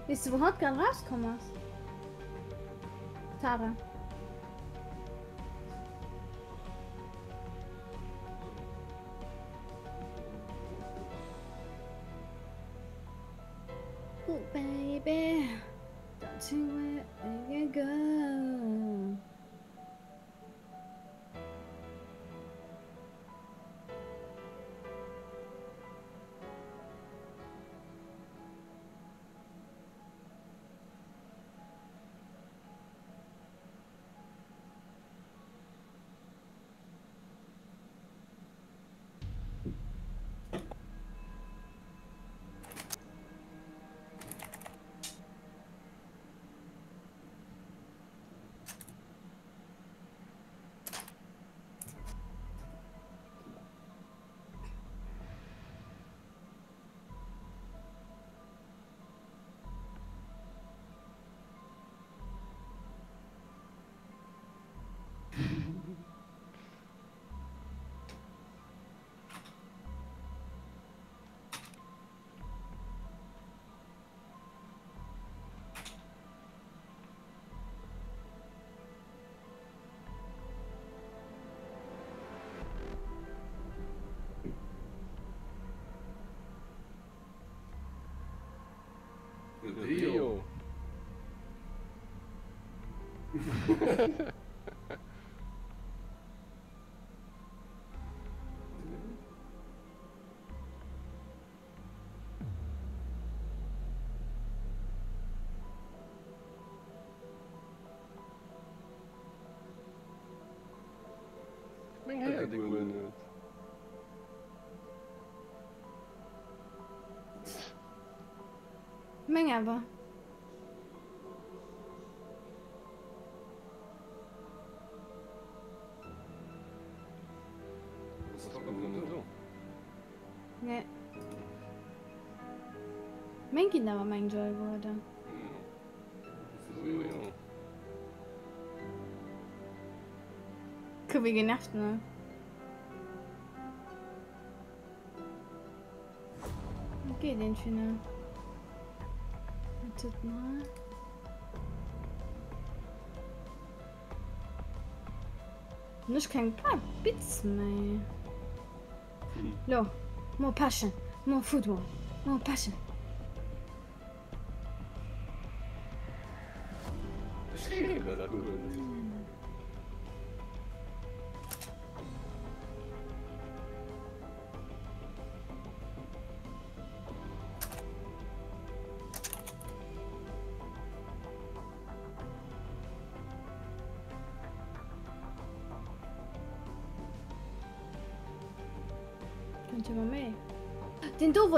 Weißt du, hat gerade rauskommen? Tara.
Mijn her, die gewoon niet.
Mein Kind aber mein Joy wurde.
Zo, ja.
Guck, wie genervt, ne? Okay, den finde. Wartet mal. Nicht kein paar Bits mehr. Lo, more passion, more football, more passion.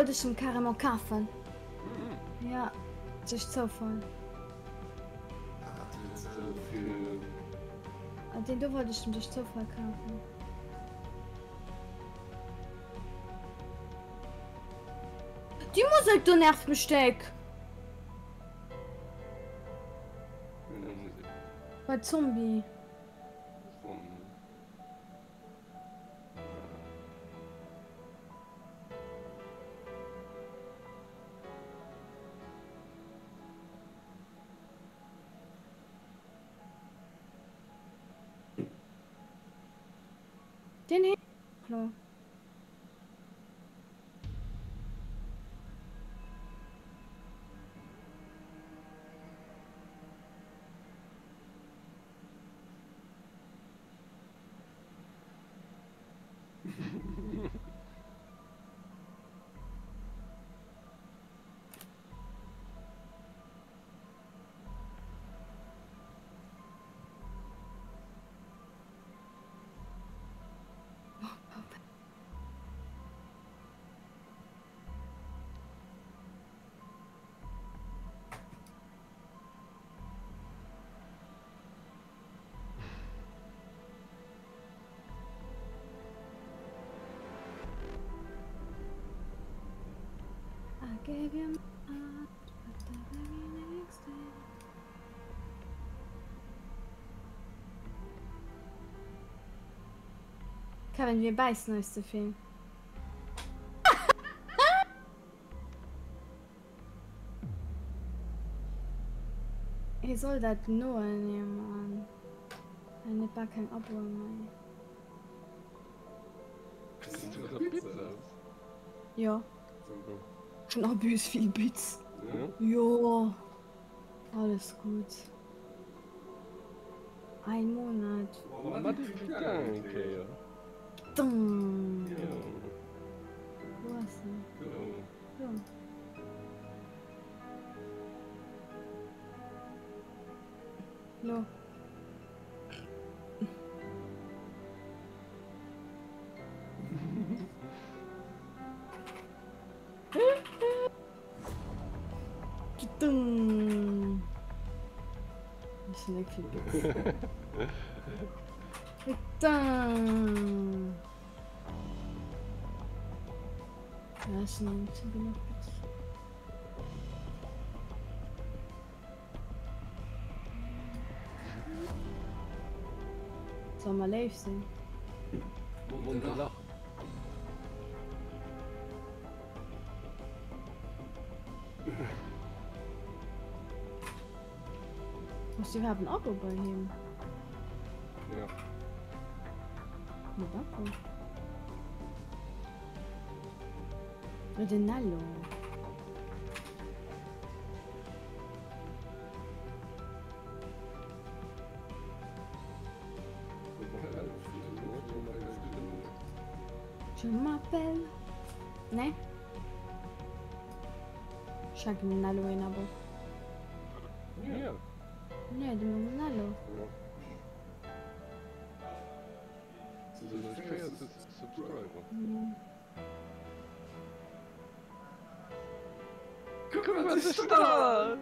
Wolltest im Karamell kaufen. Ja,
is zo veel.
Ah, Den du wolltest im sich Zufall kaufen. Die Musik, du nervt mich steck. Bei Zombie. Gave you my heart, but the very next day. Kevin, wir beißen euch zu viel. Hey, soll das nur nehmen? Eine Backen Abo mehr.
Sieht doch nach Pizza aus.
Ja,
So.
Schon auch büs viel Bütz.
Ja?
Ja, alles gut. Ein Monat.
Was hat die gegangen, okay, ja.
Dumm.
Ja.
Wo ist nicht so genug Bits. Soll mal live sein?
Wunderbar.
Muss ich überhaupt ein Abo bei ihm? Je m'appelle. Ne?
Shagnalo Enabo. Guck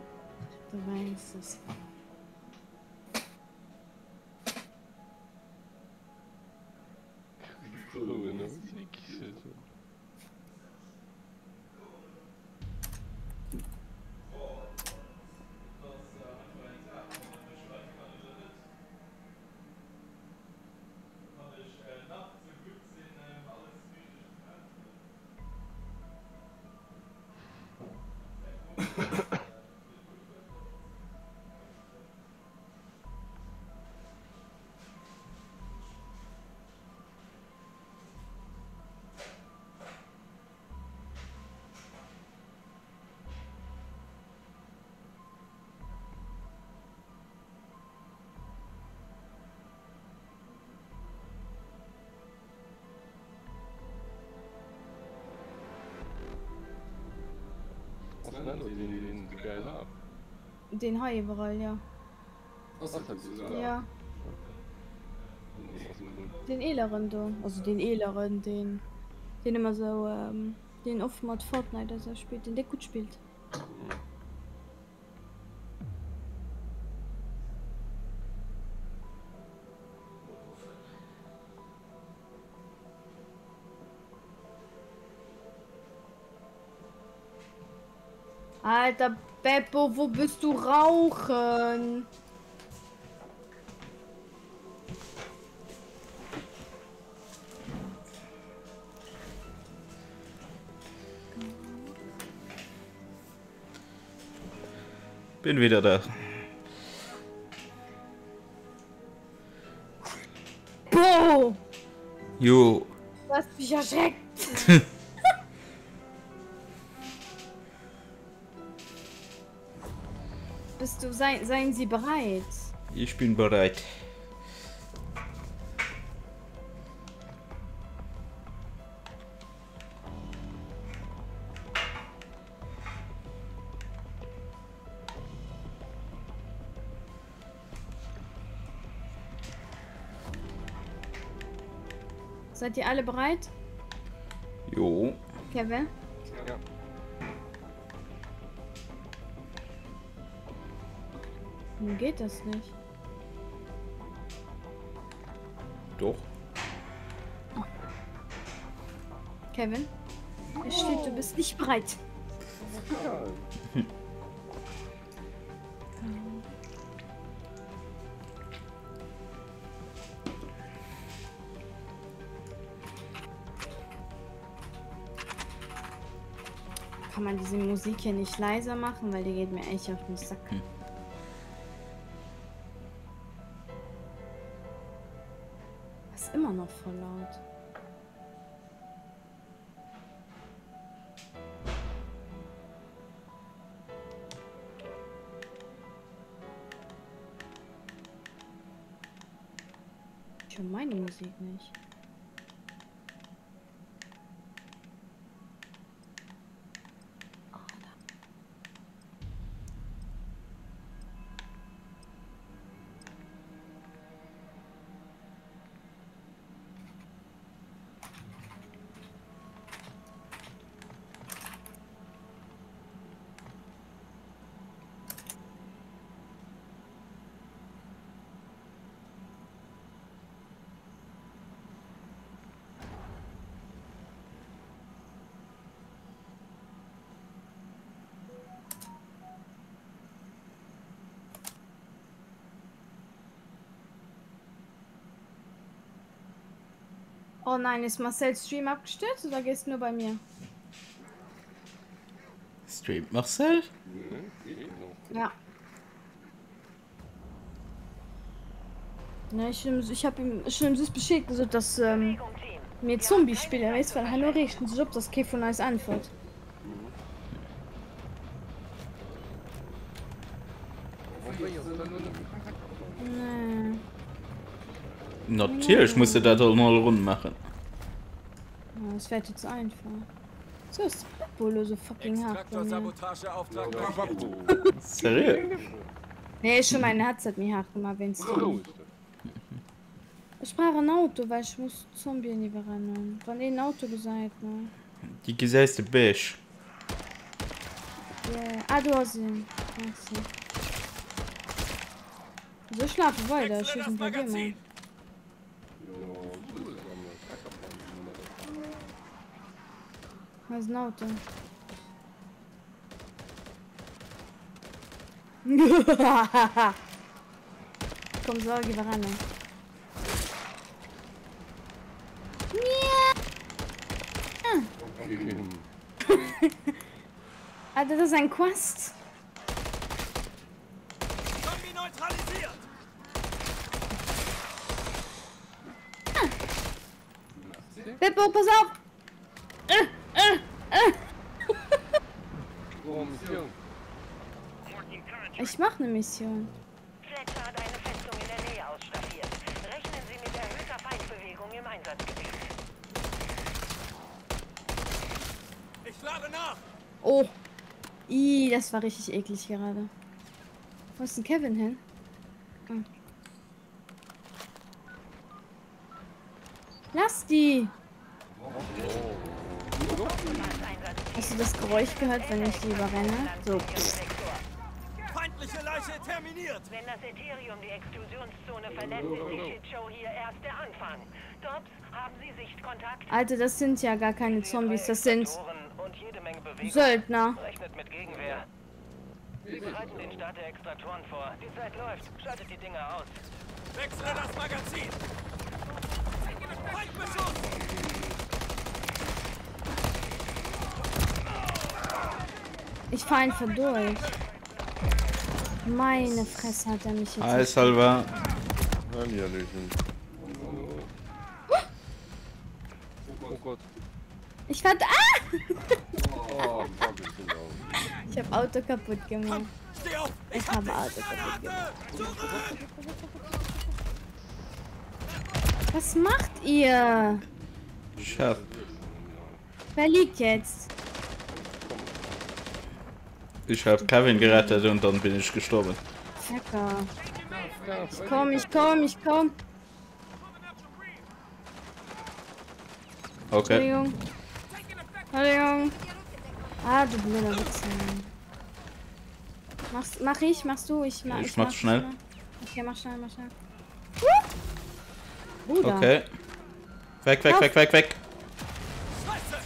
Auseinander, den, den geil ab.
Den habe ich überall, ja.
Was hat sie da?
Ja,
dem-
den Eleren da. Also den Eleren, den. Den immer so, ähm, den oft mit Fortnite also spielt, den der gut spielt. Alter Beppo, wo bist du rauchen?
Bin wieder da.
Boah,
Jo.
du hast mich erschreckt. Bist du, sei, seien Sie bereit?
Ich bin bereit.
Seid ihr alle bereit?
Jo.
Kevin?
Ja.
Nun geht das nicht.
Doch.
Kevin? Es steht, du bist nicht bereit. Kann man diese Musik hier nicht leiser machen, weil die geht mir echt auf den Sack. Musik nicht. Oh nein, ist Marcel Stream abgestürzt oder gehst du nur bei mir?
Stream Marcel?
Ja. Ja, ich, ich habe ihm schon süß beschickt, also dass ähm, mir Zombie spielen ist, weil Hallo richten sich ob das Käfer von als Antwort. Nee.
Natürlich musst du das doch mal rund machen.
Das wäre jetzt einfach. So ist Polo so fucking hart.
Traktorsabotageauftrag.
Seriös?
Nee, schon mein Herz hat mir hart gemacht, wenn es
So ist das.
Ich brauche ein Auto, weil ich muss Zombie nie rennen. Von ein Auto gesagt, ne?
Die gesäiste Beige.
Yeah. Ah, du hast ihn. Merci. So schlafen weiter, schießen bei dir, Mann.
Magazin.
Was ist ein Auto? Komm, so, geh ran. Alter, das ist ein Quest.
Zombie neutralisiert.
Beppo, pass auf!
Oh.
Ich mache eine Mission.
Fletcher hat eine Festung in der Nähe ausstaffiert. Rechnen Sie mit erhöhter Feindbewegung im Einsatzgebiet.
Ich lade nach.
Oh. Ih, das war richtig eklig gerade. Wo ist denn Kevin hin? Ah. Lass die! Hast du das Geräusch gehört, wenn ich die überrenne? So.
Feindliche Leiche terminiert.
Wenn das Ethereum die Exklusionszone verlässt, ist die Shitshow hier erst der Anfang. Dobbs, haben Sie Sichtkontakt?
Alter, das sind ja gar keine Zombies, das sind. Söldner.
Rechnet mit Gegenwehr. Wir bereiten den Start der Extraktoren vor. Die Zeit läuft. Schaltet die Dinger aus.
Wechsle das Magazin. Feindbeschuss.
Ich fahr einfach durch. Meine Fresse hat er mich jetzt.
Hi, Salva.
Hallihallöchen. Oh Gott.
Ich fahr. Ah!
Oh, ich
hab Auto kaputt gemacht. Ich habe Auto kaputt gemacht. Was macht ihr?
Chef.
Wer liegt jetzt?
Ich habe Kevin gerettet und dann bin ich gestorben.
Lecker. Ich komm, ich komm, ich komm.
Okay.
Entschuldigung. Entschuldigung. Ah, du blöder Wichser. Machst, mach ich, machst du, ich mach.
Ich mach's schnell.
Okay, mach schnell, mach schnell. Bruder.
Okay. Weg, weg, weg, weg, weg.
Scheiße.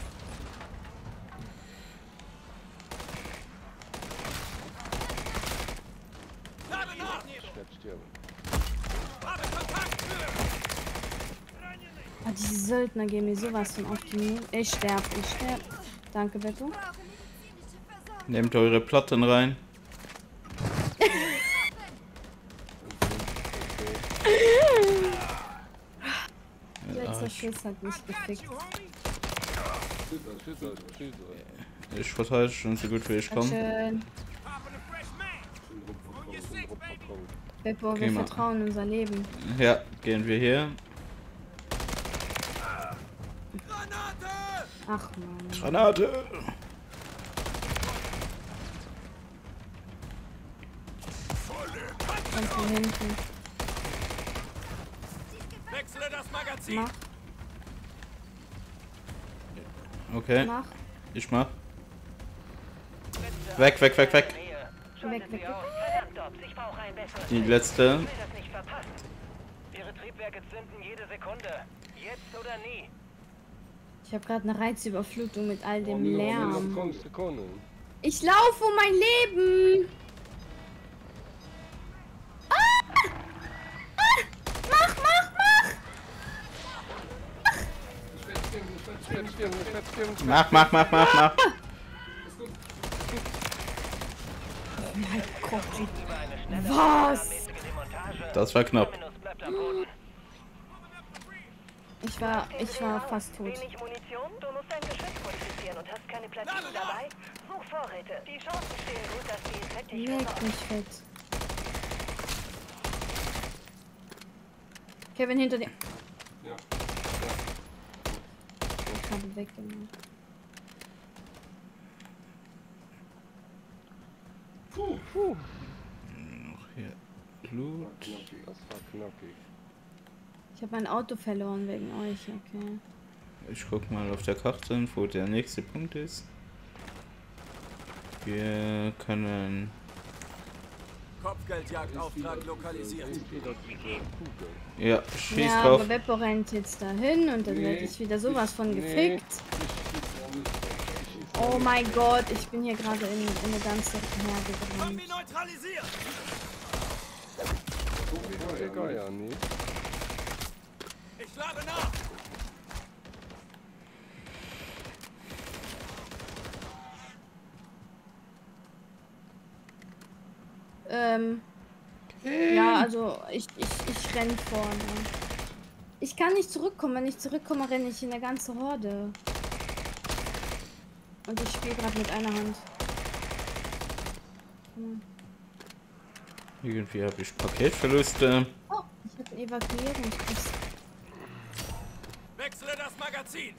Lade nach.
Sterb, sterbe.
Habe Kontakt.
Ah, diese Söldner gehen mir sowas von auf die Mühe. Ich sterb, ich sterb. Danke, Betto.
Nehmt eure Platten rein.
ganzer Schuss hat mich gefickt.
Ich verteidige schon so gut wie ich kann.
Schön. Beppo, wir
mal.
vertrauen unser Leben.
Ja, gehen wir hier.
Ach man.
Granate!
Ganz von hinten.
Wechsle das Magazin.
Mach,
Okay,
mach.
ich mach. Weg, weg, weg, weg.
Weg, weg, weg.
Die letzte.
Ich will das nicht verpassen. Ihre Triebwerke zünden jede Sekunde. Jetzt oder nie.
Ich habe gerade eine Reizüberflutung mit all dem Lärm.
20 Sekunden.
Ich laufe um mein Leben. Ah! Ah! Mach, mach, mach.
Mach, mach, mach, mach, mach.
Oh mein Gott, Was?
Das war knapp.
Ich war, ich war fast tot.
Du musst dein Geschütz modifizieren und hast keine Platinen dabei? Such Vorräte. Die Chancen stehen gut, dass die Infekte dich versorgen.
mich fett. Kevin hinter dir.
Ja.
Ich habe weggemacht.
Puh, puh.
Hier. Blut.
Das war knackig.
Ich habe mein Auto verloren wegen euch, okay.
Ich guck mal auf der Karte, wo der nächste Punkt ist. Wir können.
Kopfgeldjagdauftrag lokalisiert.
Ja, schieß
ja,
drauf.
aber Beppo rennt jetzt dahin und dann
Nee,
werde ich wieder sowas von gefickt. Oh mein Gott, ich bin hier gerade in, in eine ganze Herde gerannt.
Ich lade nach.
Ähm. Ja, also ich, ich, ich renn vorne. Ich kann nicht zurückkommen. Wenn ich zurückkomme, renne ich in der ganze Horde. Und ich spiele gerade mit einer Hand. Hm.
Irgendwie habe ich Paketverluste.
Oh, ich habe einen.
Wechsle das Magazin.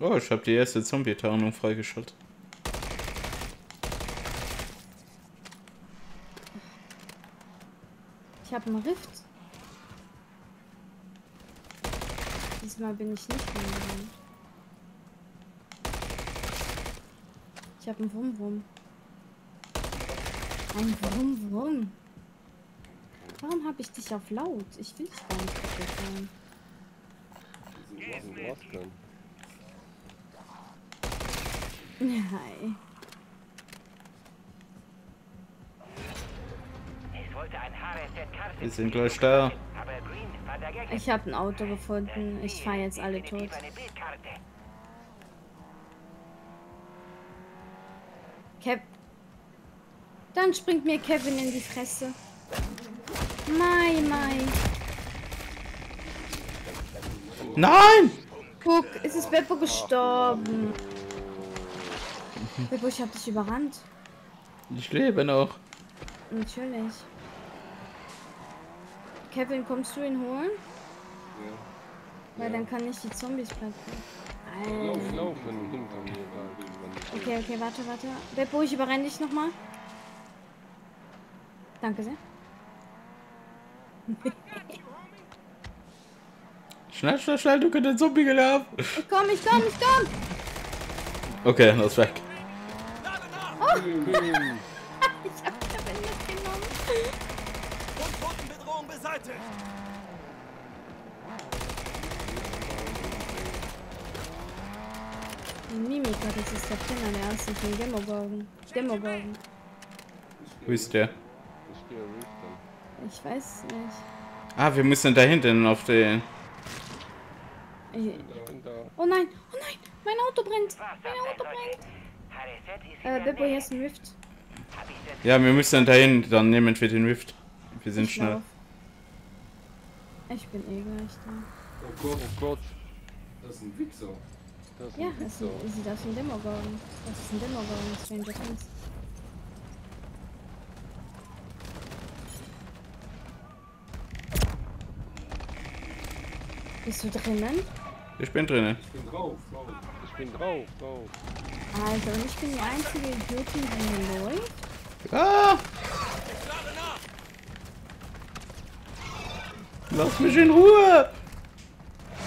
Oh, ich habe die erste Zombie-Tarnung freigeschaltet.
Ich habe einen Rift. Diesmal bin ich nicht rangegangen. Ich habe einen Wum. Ein Wum. Warum habe ich dich auf laut? Ich will dich gar nicht kaputt machen.
Warum was denn?
Hi.
Ich wollte ein HRZ-Karte.
Wir sind gleich da.
Ich habe ein Auto gefunden. Ich fahre jetzt alle tot. Kev. Dann springt mir Kevin in die Fresse. Mai, Mai.
Nein!
Guck, es ist Beppo gestorben. Beppo, ich hab dich überrannt.
Ich lebe noch.
Natürlich. Kevin, kommst du ihn holen?
Ja.
Weil dann kann ich die Zombies platzen.
Lauf,
Alter.
laufen hinter mir da.
Okay, okay, warte, warte. Beppo, ich überrenne dich nochmal. Danke sehr.
Schnell, schnell, schnell, du kannst den Zombie gelaufen.
Ich komm, ich komm, ich komm.
Okay, das ist weg.
Boom.
Ich hab Kevin mitgenommen.
Beseitigt.
Mimika, das ist der Trainer, der erste von Demogorgon. Demogorgon.
Wo ist der?
Ich
weiß nicht.
Ah, wir müssen da hinten auf den.
Da.
oh nein, oh nein, mein Auto brennt. Mein Auto brennt. Äh, Beppo, hier ist ein Rift.
Ja, wir müssen dahin, dann nehmen wir den Rift. Wir sind
Ich
schnell.
lauf. Ich bin eh gleich da.
Oh Gott, oh Gott.
Das ist ein Wichser.
Das ist
Ja,
ein
das
Wichser.
ist, sieht aus wie ein Demogorgon. Das ist ein Demogorgon, Stranger Things. Bist du drinnen?
Ich bin drinnen.
Ich bin drauf, drauf.
Ich bin drauf, drauf.
Und ich bin die einzige Idiotin, die hier läuft?
Ah! Lass mich in Ruhe!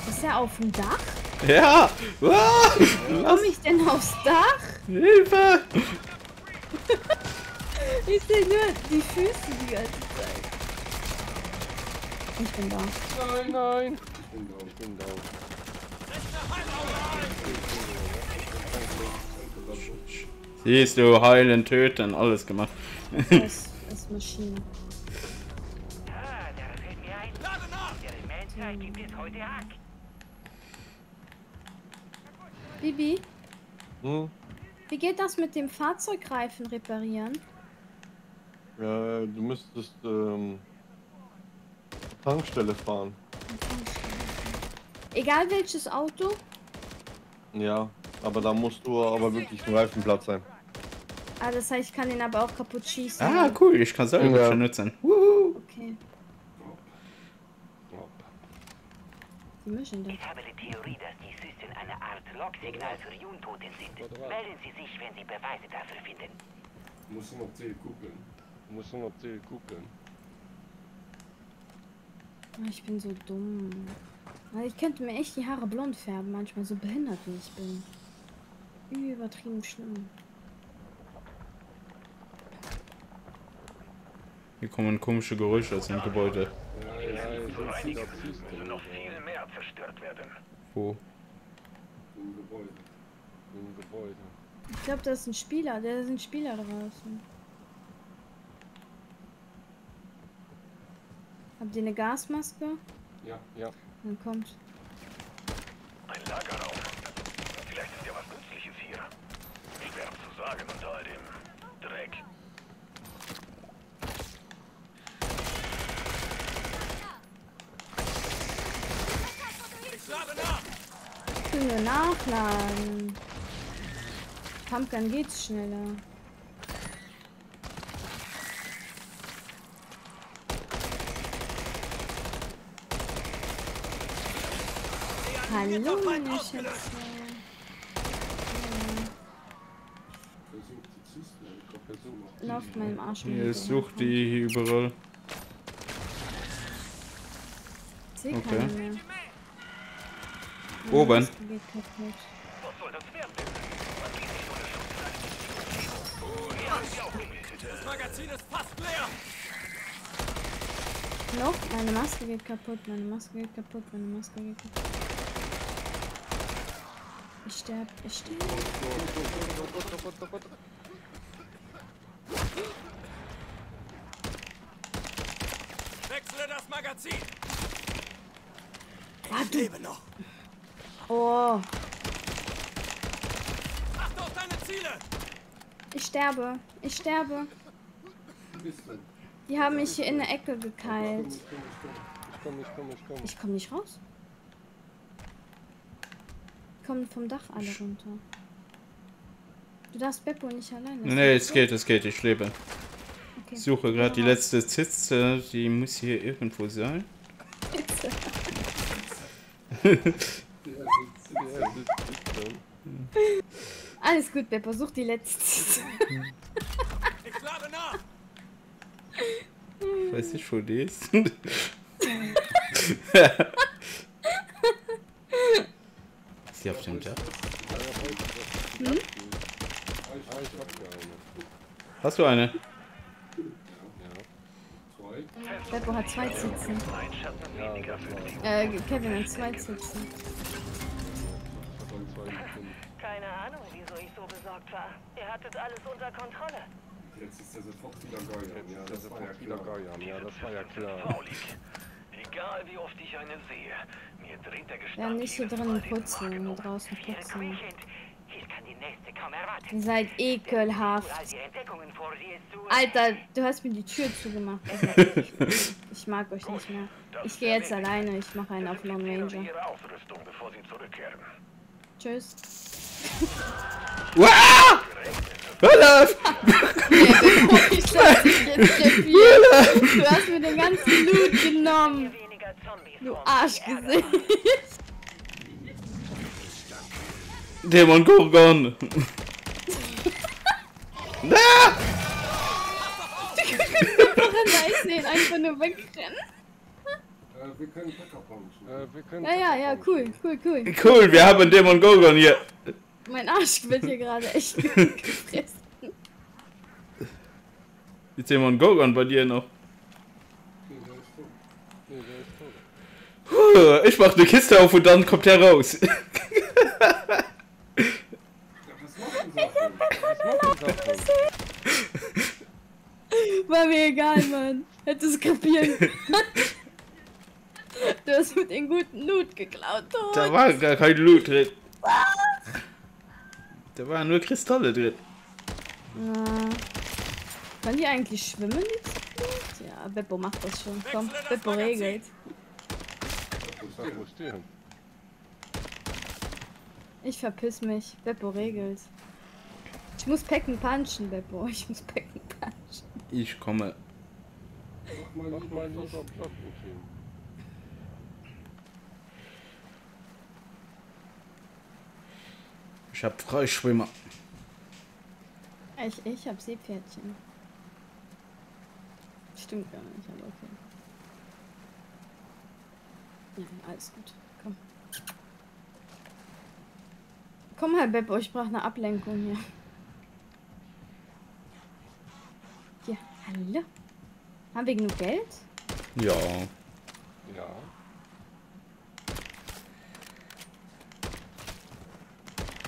Ist er auf dem Dach?
Ja! Ah!
Wie
Lass
komme ich denn aufs Dach?
Hilfe!
Ich sehe nur die Füße die ganze Zeit. Ich bin da.
Nein, nein.
Ich bin drauf.
Ich bin drauf.
Siehst du, heilen, töten, alles gemacht.
Das ist Maschine.
Menschheit gibt es heute Hack.
Bibi,
Hm?
wie geht das mit dem Fahrzeugreifen reparieren?
Ja, du müsstest ähm, Tankstelle fahren.
Egal welches Auto?
Ja, aber da musst du aber wirklich ein Reifenplatz sein.
Ah, das heißt, ich kann den aber auch kaputt schießen.
Ah, cool, ich kann selber
Ja.
benutzen. Wuhu.
Okay, wie mischen das?
Ich habe die Theorie, dass die Süßen eine Art Logsignal für Untote sind. Melden Sie sich, wenn Sie Beweise dafür finden.
Muss noch 10 gucken.
Nur noch Ziel gucken.
Ah, Ich bin so dumm. Ah, Ich könnte mir echt die Haare blond färben, manchmal so behindert wie ich bin. Übertrieben schlimm.
Hier kommen komische Geräusche aus dem Gebäude.
Ja, ja, ich will
Einige
das
müssen noch viel mehr zerstört werden.
Wo?
Im Gebäude.
im Gebäude.
Ich glaube, das ist ein Spieler. Da sind Spieler draußen. Habt ihr eine Gasmaske?
Ja.
Ja.
Dann kommt.
Ein Lagerraum. Vielleicht ist ja was Nützliches hier. Schwer zu sagen unter all dem Dreck.
Ich lade nach!
Nur nachladen. Pumpgun geht's schneller. Hallo, meine Schätze. Lauft meinem Arsch.
Hier ist sucht die hier überall.
Ich sehe
Okay. Oben.
Maske geht kaputt.
Was soll das werden? Man geht nicht ohne Schutz. Hier haben sie auch gemeldet.
Das Magazin ist fast leer!
Noch, meine Maske geht kaputt, meine Maske geht kaputt, meine Maske geht kaputt. Ich sterb, ich sterb.
Wechsle das Magazin! Ich lebe noch!
Oh,
Achte auf deine Ziele!
ich sterbe, ich sterbe. Die haben mich hier in der Ecke gekeilt.
Ich komm, ich komm, ich komm.
Ich komme nicht raus. Kommen vom Dach alle runter. Du darfst Beppo nicht alleine.
Nee, nee, es geht, es geht, ich lebe.
Okay.
Ich suche gerade die letzte Zitze, die muss hier irgendwo sein.
Der sitzt, der sitzt drin.
Alles gut, Beppo, such die letzte.
Ich lade nach!
Weiß ich, wo die ist. Sie auf dem
ja eine.
Hast du eine?
Zwei.
Beppo hat zwei Sitzen.
Dich.
Äh, Kevin hat zwei Sitzen.
Besorgt war. Er hat das alles unter Kontrolle.
Jetzt ist er sofort wieder geil. Ja,
Das
war ja
wieder
klar.
geil, ja, das war ja klar.
Egal wie oft ich eine sehe, mir dreht der Gestank
Ja, nicht hier drinnen
den
putzen, draußen putzen. Ihr seid ekelhaft. Alter, du hast mir die Tür zugemacht. Also, ich, ich mag euch nicht mehr. Ich gehe jetzt alleine. Ich mache einen auf
Sie
Ranger. Tschüss.
Wow! Olaf!
Ich lass dich jetzt krepieren. Du hast mir den ganzen Loot genommen. Du Arschgesicht.
Dämon Gorgon! ah!
Da ich sehe ihn einfach nur wegrennen.
Äh, wir können Packer punchen.
Äh, wir können
Ja, ja, ja, cool, cool, cool.
Cool, wir haben Dämon Gorgon hier.
Mein Arsch wird hier gerade echt gefressen.
Ist Dämon Gorgon bei dir noch? Ich mach eine Kiste auf und dann kommt er raus.
Denn?
Was macht die Sache?
War mir egal, Mann. Hätte es kapieren. Du hast mit den guten Loot geklaut, tot.
Da war gar kein Loot drin. Da waren nur Kristalle drin.
Ja. Kann die eigentlich schwimmen? Ja, Beppo macht das schon. Komm, Beppo regelt. Ich verpiss mich. Beppo regelt. Ich muss Packen punchen, Beppo. Ich muss Packen punchen.
Ich komme.
Mach mal
Mach
lieber
mal
Fluss.
lieber Blockmachine.
Ich hab Freischwimmer.
Ich, ich hab Seepferdchen. Stimmt gar nicht, aber okay. Ja, alles gut. Komm. Komm mal, Beppo, ich brauche eine Ablenkung hier. Ja, hallo? Haben wir genug Geld?
Ja.
Ja.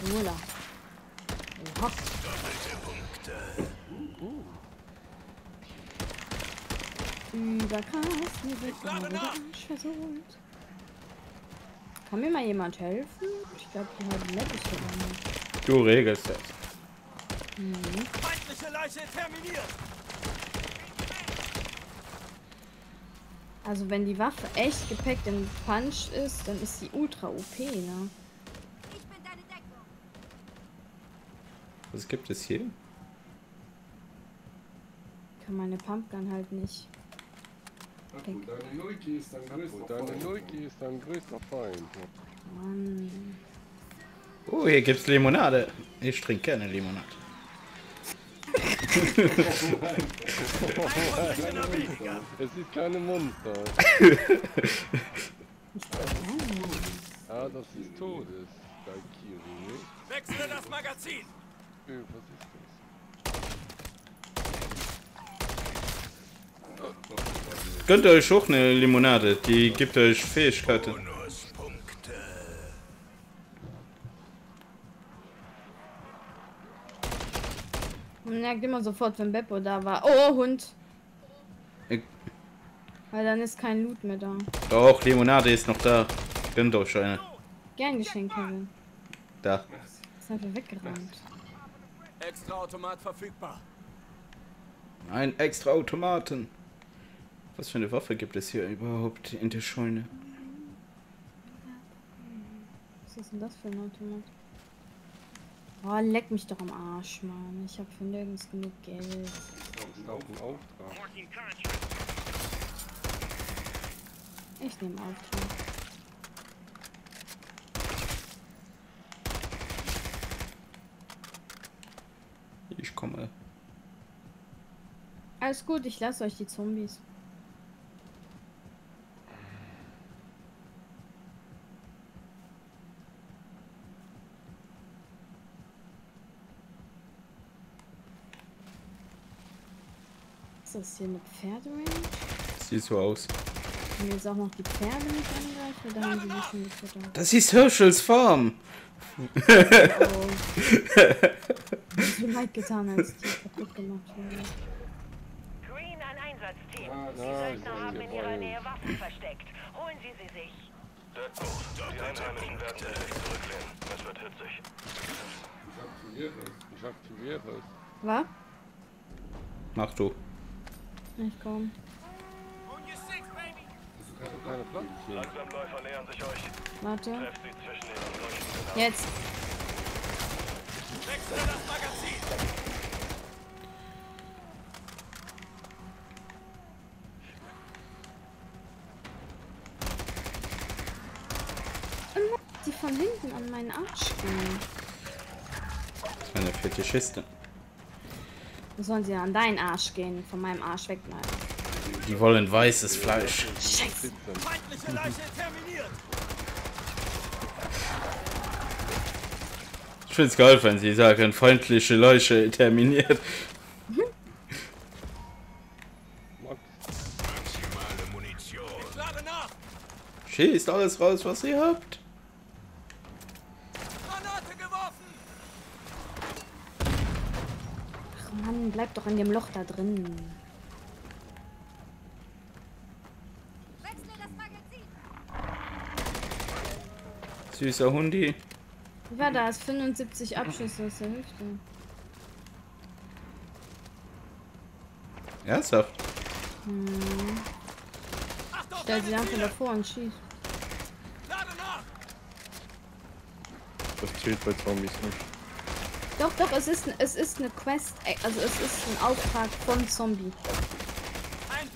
Ola. Oha. Über Kasten wird
lade
gerade
nach.
der Arsch versohlt. Kann mir mal jemand helfen? Ich glaube, die haben Level nicht.
Du regelst das.
Feindliche Leiche terminiert.
Also wenn die Waffe echt gepackt im Punch ist, dann ist sie ultra OP, ne?
Ich bin deine Deckung.
Was gibt es hier?
Kann meine Pumpgun halt nicht.
Deine Nuiki ist dein größter Feind.
Nuiki ist dein größter Feind.
Mann.
Oh, hier gibt's Limonade. Ich trinke gerne Limonade.
Es ist keine Monster. Ah, das ist Todes. Valkyrie.
Wechsle das Magazin.
Äh, was ist
Gönnt euch auch eine Limonade. Die gibt euch Fähigkeiten.
Man merkt immer sofort, wenn Beppo da war. Oh, Hund.
Ich-
Weil dann ist kein Loot mehr da.
Doch, Limonade ist noch da. Gönnt euch eine.
Gern geschenkt, Kevin.
Da.
Ist einfach weggerannt.
Extra Automat verfügbar.
Ein extra Automaten. Was für eine Waffe gibt es hier überhaupt in der Scheune?
Was ist denn das für ein Automat? Oh, leck mich doch am Arsch, Mann. Ich hab für nirgends genug Geld. Ich nehme Auftrag.
Ich komme.
Alles gut, ich lasse euch die Zombies. Ist das hier eine Pferderange?
Sieht so aus.
Können wir jetzt auch noch die Pferde nicht angreifen? Haben sie schon?
Das ist Herschels Farm.
Oh. Hast du leid getan, als die kaputt gemacht wurde.
Green, ein Einsatzteam.
Ah,
Die Söldner haben in ihrer Nähe Waffen versteckt. Holen Sie sie sich.
Deadpool. Die Einheimischen werden sich zurücklehnen. Es wird hitzig.
Ich aktiviere es.
Ich aktiviere es.
Was?
Mach du.
Ich komm.
Langsamläufer nähern sich euch.
Warte.
Trefft sie zwischen den Leuchten.
Jetzt.
Das Magazin!
Die von hinten an meinen Arsch gehen.
Das ist eine Fetischistin.
Sollen sie an deinen Arsch gehen, von meinem Arsch wegbleiben.
Die wollen weißes Fleisch.
Scheiße.
Ich find's geil, wenn sie sagen, feindliche Leiche terminiert. Schießt alles raus, was ihr habt.
Ach Mann, bleib doch in dem Loch da drin.
Wechsle das Magazin.
Süßer Hundi.
Wie war das? 75 Abschüsse aus der Hüfte.
Ernsthaft?
Achtung,
Stell sie einfach davor und schieß.
Lade nach!
das zählt bei Zombies nicht.
Doch, doch, es ist, es ist eine Quest, also es ist ein Auftrag von Zombie.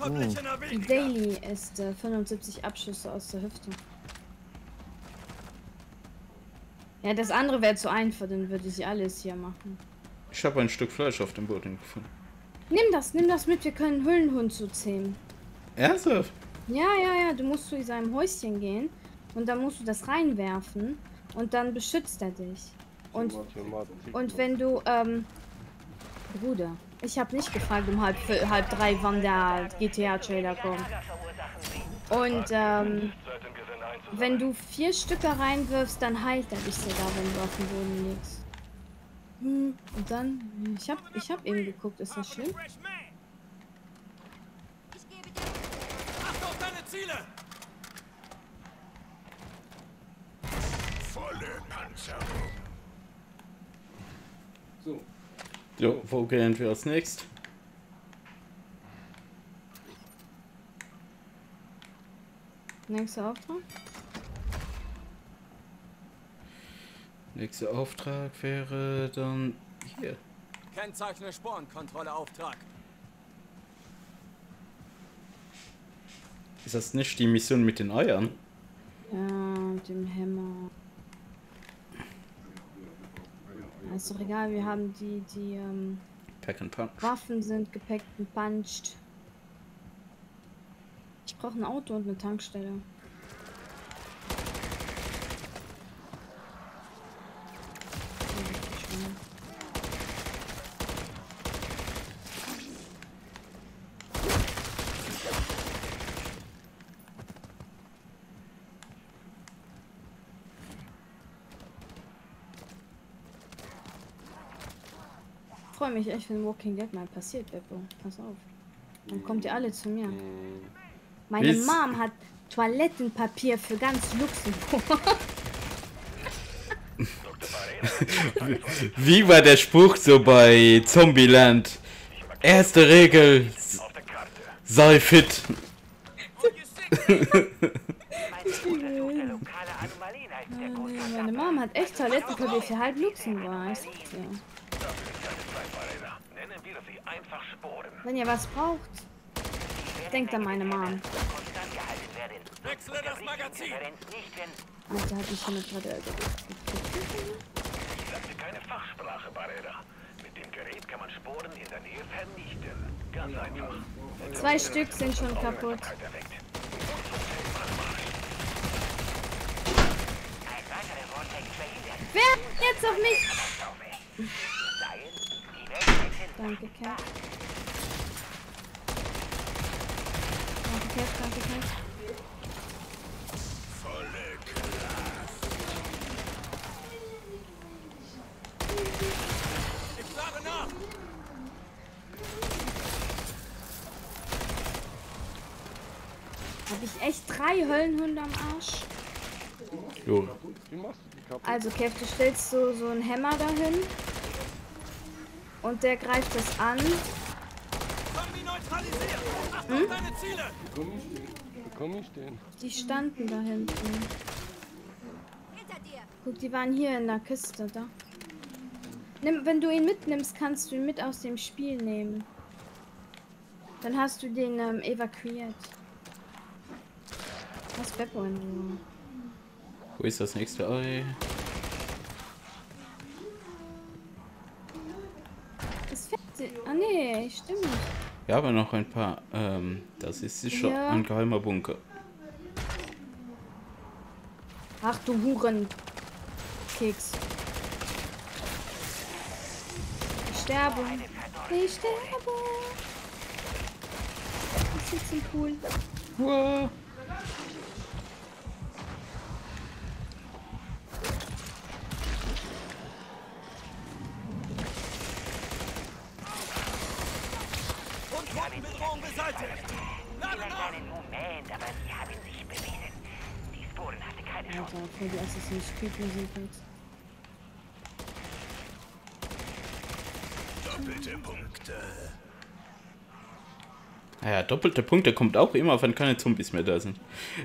Ein weniger!
Daily ist äh, 75 Abschüsse aus der Hüfte. Ja, das andere wäre zu einfach, dann würde ich alles hier machen.
Ich habe ein Stück Fleisch auf dem Boden gefunden.
Nimm das, nimm das mit, wir können Hüllenhund zu zähmen.
Ernsthaft?
Ja, ja, ja, du musst zu seinem Häuschen gehen und dann musst du das reinwerfen und dann beschützt er dich. Und, und wenn du, ähm, Bruder, ich habe nicht gefragt um halb, halb drei, wann der GTA-Trailer kommt. Und, ähm, wenn du vier Stücke reinwirfst, dann heilt er dich sogar, wenn du auf den Boden legst. Hm, und dann, ich hab, ich hab eben geguckt, ist das schlimm?
Achte auf deine Ziele!
Volle Panzerung.
So,
Jo, wo gehen wir als nächstes?
Nächster Auftrag?
Nächster Auftrag wäre dann hier.
Kennzeichne Sporenkontrolle Auftrag.
Ist das nicht die Mission mit den Eiern?
Ja, mit dem Hämmer. Ist doch egal, wir haben die, die ähm,
Pack and Punch.
Waffen sind gepackt und punched. Ich brauche ein Auto und eine Tankstelle. Ich freue mich echt, wenn Walking Dead mal passiert, Beppo. Pass auf. Dann kommt ihr alle zu mir. Meine
Willst-
Mom hat Toilettenpapier für ganz Luxemburg.
Wie war der Spruch so bei Zombieland? Erste Regel, sei fit.
Meine Mom hat echt Toilettenpapier für halb Luxemburg. Wenn ihr was braucht, denkt an meine Mom.
Wechsle das Magazin!
Wenn
Alter, hat mich damit gerade
Ich sagte keine Fachsprache, Barrera. Mit dem Gerät kann man Sporen in der Nähe vernichten. Ganz einfach.
Zwei Stück sind schon kaputt. Wer? Jetzt auf mich! Danke, Cat. Danke, Cat, danke.
Volle Kraft.
Ich
echt drei Höllenhunde am Arsch?
Jo.
Also, Kev, du stellst so, so einen Hämmer dahin. Und der greift das an.
Ziele!
bekomme ich den?
Die standen da hinten.
Hinter dir.
Guck, die waren hier in der Kiste da. Nimm, wenn du ihn mitnimmst, kannst du ihn mit aus dem Spiel nehmen. Dann hast du den ähm, evakuiert. Was Beppo in Ruhe.
Wo ist das nächste Ei?
Das fährt. Ah nee, stimmt.
Ja, aber noch ein paar. Ähm, das ist sicher
Ja.
ein geheimer Bunker.
Ach du Huren. Keks. Ich sterbe. Ich sterbe. Ich sitze im Pool.
Wow.
Unquantenbedrohung beseitigt. Lade
Vielleicht
nach!
Moment, aber sie haben sich bewiesen. Die Sporen hatte keine Chance.
Alter, voll die Assassin's Creed Musik jetzt.
Doppelte Punkte.
Naja, doppelte Punkte kommt auch immer, wenn keine Zombies mehr da sind.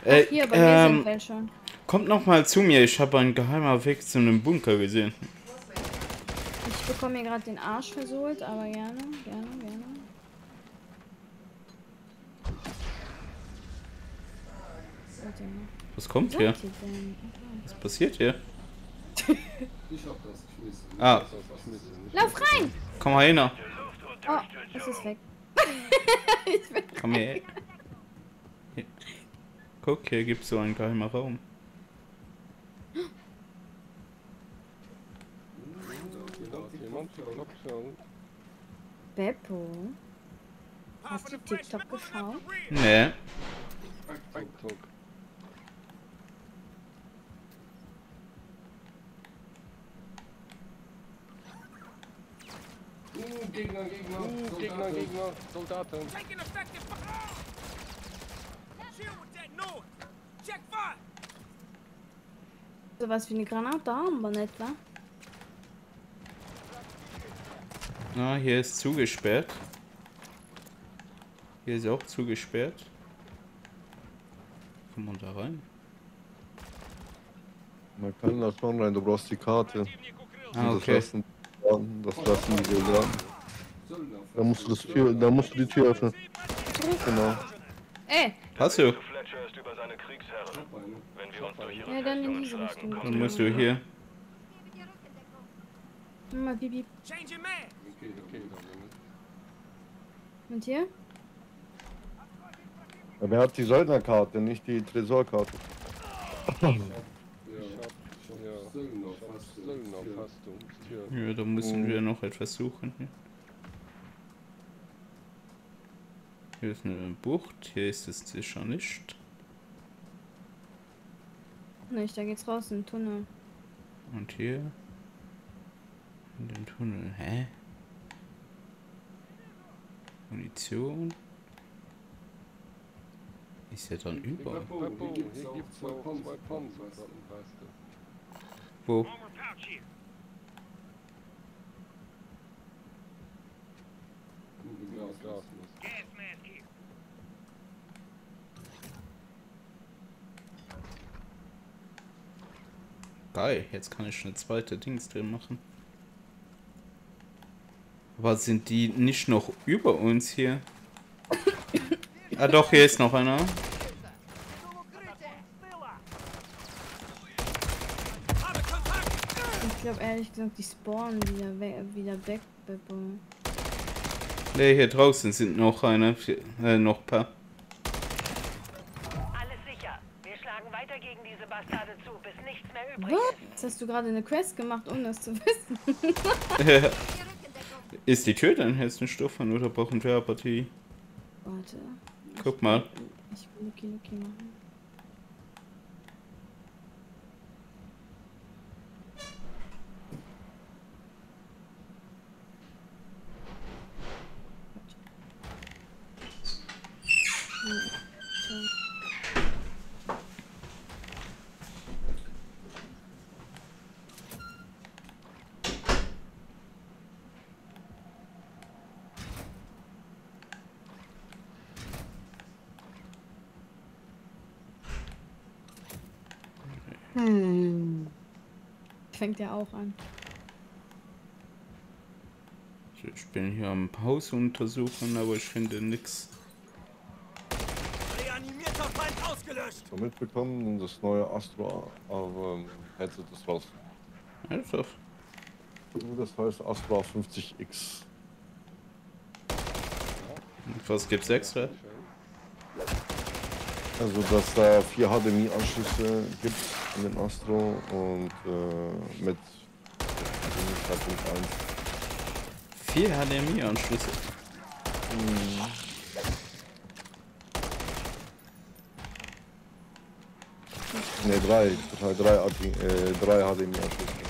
Äh,
Hier, bei mir sind
ähm,
welche.
kommt noch mal zu mir, ich habe einen geheimer Weg zu einem Bunker gesehen.
Ich bekomme mir gerade den Arsch versohlt, aber gerne, gerne, gerne. Warte mal.
Was kommt hier? Was passiert hier?
Ich hab das geschmissen.
Ah,
Lauf rein!
komm mal hin.
Oh, es ist weg.
Komm her. Hier. Guck, hier gibt's so einen geheimen Raum.
Beppo? Hast du TikTok geschaut?
Nee.
TikTok.
Uh, Gegner, Gegner.
Uh, Gegner,
Soldaten.
Gegner, Soldaten.
Taking effective fire! Shield with that north! Check fire!
Sowas wie eine Granate haben wir nicht, wa?
Na, hier ist zugesperrt. Hier ist auch zugesperrt. Kommt man da rein?
Man kann da schon rein, du brauchst die Karte.
Ah, okay.
Das lassen, das lassen die Soldaten.
Söldner.
Da musst du das Tür, da musst du die Tür öffnen. Genau.
Ey,
Hast du?
Ja, dann in diese Richtung.
Dann musst du hier.
Mal Bibi. Und hier?
Aber wer hat die Söldnerkarte, nicht die Tresorkarte?
Ja,
Ja,
Söldner, fast.
Söldner,
Ja.
fast ums Tür.
Ja, da müssen wir noch etwas suchen. Hier. Hier ist eine Bucht, hier ist es sicher nicht.
Nicht, da geht's raus in den Tunnel.
Und hier. In den Tunnel. Hä? Munition. Ist ja dann überall.
Hier gibt's auch zwei du.
Wo? Geil, jetzt kann ich eine zweite Dings drin machen. Aber sind die nicht noch über uns hier? ah doch, hier ist noch einer.
Habe Kontakt!
Ich glaube ehrlich gesagt, die spawnen wieder, we wieder weg, Beppo.
Ne, hier draußen sind noch eine, äh, noch ein paar.
Alles sicher. Wir schlagen weiter gegen diese Bastarde zu, bis nichts mehr übrig
Was?
ist.
Jetzt hast du gerade eine Quest gemacht, ohne das zu wissen.
Ist die Tür denn jetzt ein Stoffern oder brauchen wir die?
Warte,
Guck mal.
ich will Lucky Lucky machen. Fängt ja auch an.
Ich bin hier am Haus untersuchen, aber ich finde nichts.
Reanimierter Feind ausgelöscht.
So mitbekommen, das neue Astro aber Headset ist raus.
Ernsthaft?
Das heißt Astra 50X.
Und Was gibt's extra?
Also dass da vier HDMI-Anschlüsse gibt in dem Astro und äh, mit 2.1.
Vier HDMI-Anschlüsse.
Ne, drei, drei, drei, äh, drei HDMI-Anschlüsse.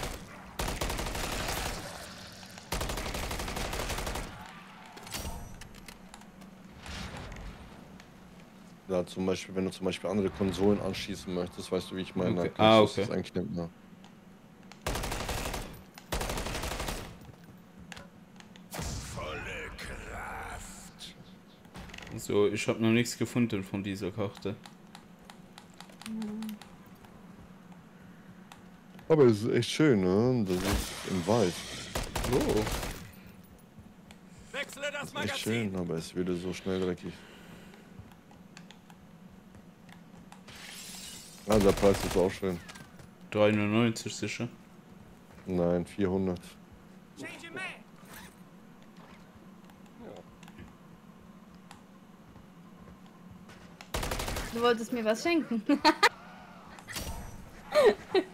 Ja, zum Beispiel, wenn du zum Beispiel andere Konsolen anschließen möchtest, weißt du, wie ich meine,
Okay. Ah, okay.
das einknippen. Ja.
Volle Kraft.
So, ich habe noch nichts gefunden von dieser Karte.
Aber es ist echt schön, ne? Das ist im Wald.
Oh.
Wechsle das
Echt
Magazin.
schön, aber es wird so schnell dreckig. Ah, der Preis ist auch schön.
3,99 sicher.
Nein, 400.
Change man.
Du wolltest mir was schenken.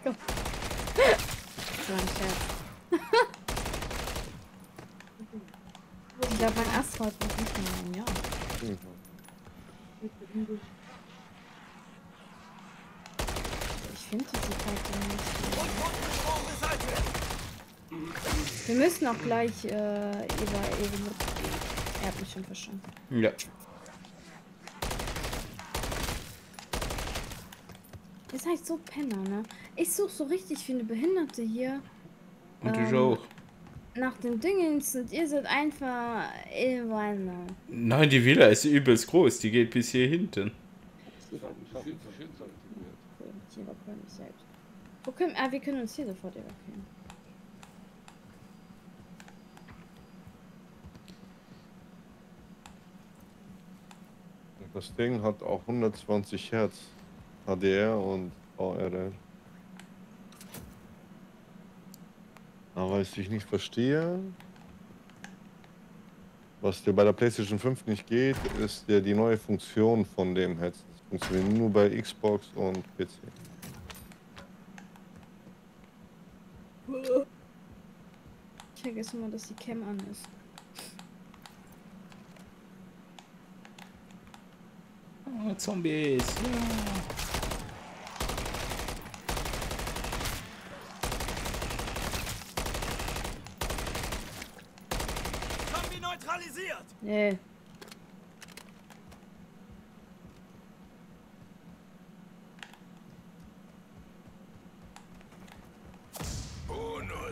Komm. Das war ein Scherz. ich glaube, mein Astro hat noch nicht mal ein Jahr. Ich finde diese Karte nicht.
Untenstrom beseitigt.
Wir müssen auch gleich äh, Eva eben. Er hat mich schon verstanden.
Ja.
Ihr seid so Penner, ne? Ich suche so richtig viele Behinderte hier
Und ich
Ähm,
auch.
nach den Dingens und ihr seid einfach irgendwann.
Nein, die Villa ist übelst groß. Die geht bis hier hinten.
Hier evakuieren mich selbst. Wo können, ah, wir können uns hier sofort evakuieren.
Das Ding hat auch 120 Hertz HDR und VRR. Aber was ich nicht verstehe, was dir bei der PlayStation 5 nicht geht, ist ja die neue Funktion von dem Headset. Das funktioniert nur bei Xbox und PC.
Ich vergesse immer, dass die Cam an ist.
Oh, Zombies. Ja.
Zombie neutralisiert.
Nee.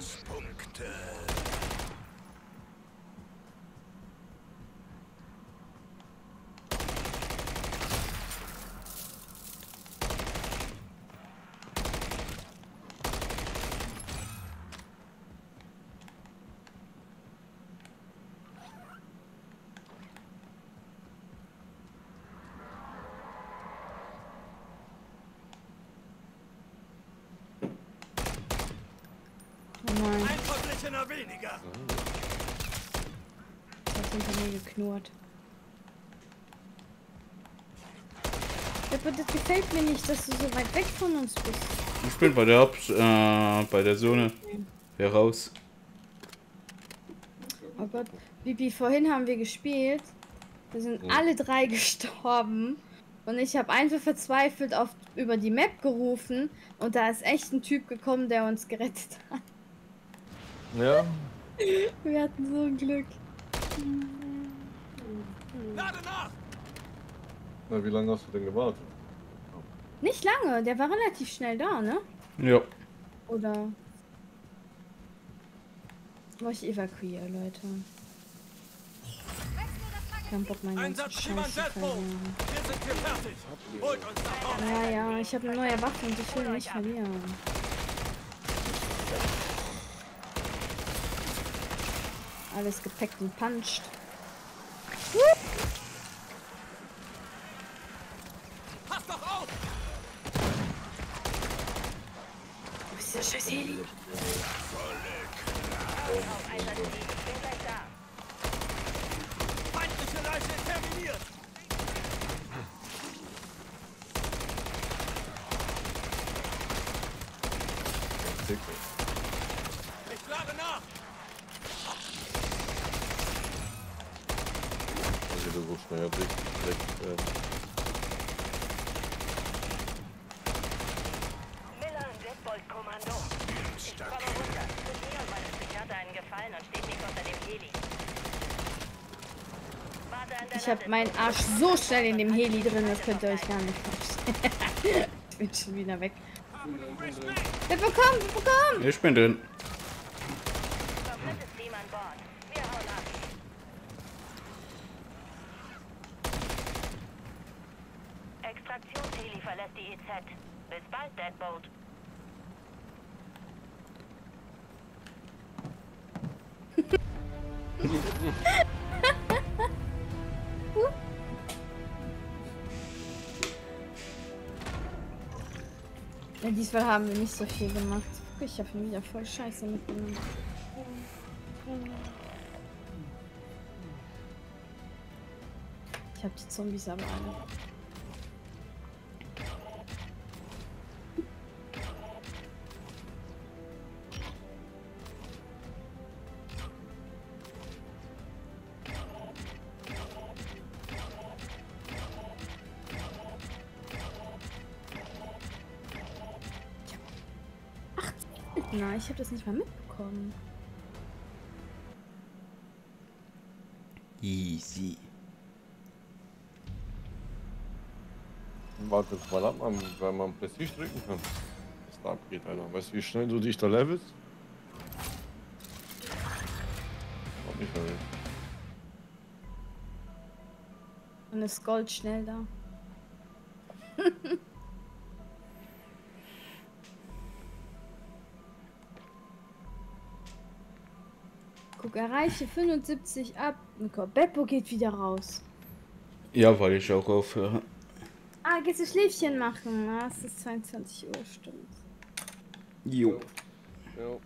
Bonuspunkte.
Nein,
Ein Verblichener weniger.
das hat hinter mir geknurrt. Aber das gefällt mir nicht, dass du so weit weg von uns bist.
Ich bin bei der Haupt, äh, bei der Zone. Heraus.
Oh Gott, Bibi, vorhin haben wir gespielt. Wir sind alle drei gestorben. Und ich habe einfach verzweifelt auf, über die Map gerufen. Und da ist echt ein Typ gekommen, der uns gerettet hat.
Ja?
Wir hatten so ein Glück.
Lade nach.
Na, wie lange hast du denn gewartet?
Nicht lange, der war relativ schnell da, ne?
Ja.
Oder. Boah, ich evakuiere, Leute. Kein Bock, meine ganze
Einsatz Schimmern
Scheiße
Jetboot.
verlieren.
Wir sind hier fertig. Holt uns nach Hause.
Ja, ja, ich habe eine neue Waffe und ich will nicht verlieren. Alles gepackt und puncht.
Pass doch auf!
Wo ist der scheiß Heli?
Auf Einsatz liegen. Ich bin gleich da.
Feindliche Leiche terminiert! Ich schlage nach!
Also du so schnell richtig weg werden.
Miller, Deadbolt-Kommando. Ich komme runter. Tut mir und meinem Psychiater einen Gefallen und steht nicht unter dem Heli. Warte an der
Ich habe meinen Arsch so schnell in dem Heli drin, das könnt ihr euch gar nicht vorstellen. ich bin schon wieder weg. Wir bekommen, wir bekommen!
Ich bin drin.
Diesmal haben wir nicht so viel gemacht. Ich habe ihn wieder voll scheiße mitgenommen. Ich habe die Zombies aber alle. Na, ich habe das nicht mal mitbekommen.
Easy.
Warte jetzt mal ab, man- wenn man Prestige drücken kann. Was da abgeht, Alter. Weißt du, wie schnell du dich da levelst? Hab nicht mehr.
Und ist Gold schnell da. Guck, erreiche 75 ab. Beppo geht wieder raus.
Ja, weil ich auch aufhöre.
Ah, gehst du Schläfchen machen? Ah, es ist 22 Uhr, stimmt.
Jo.
Ja.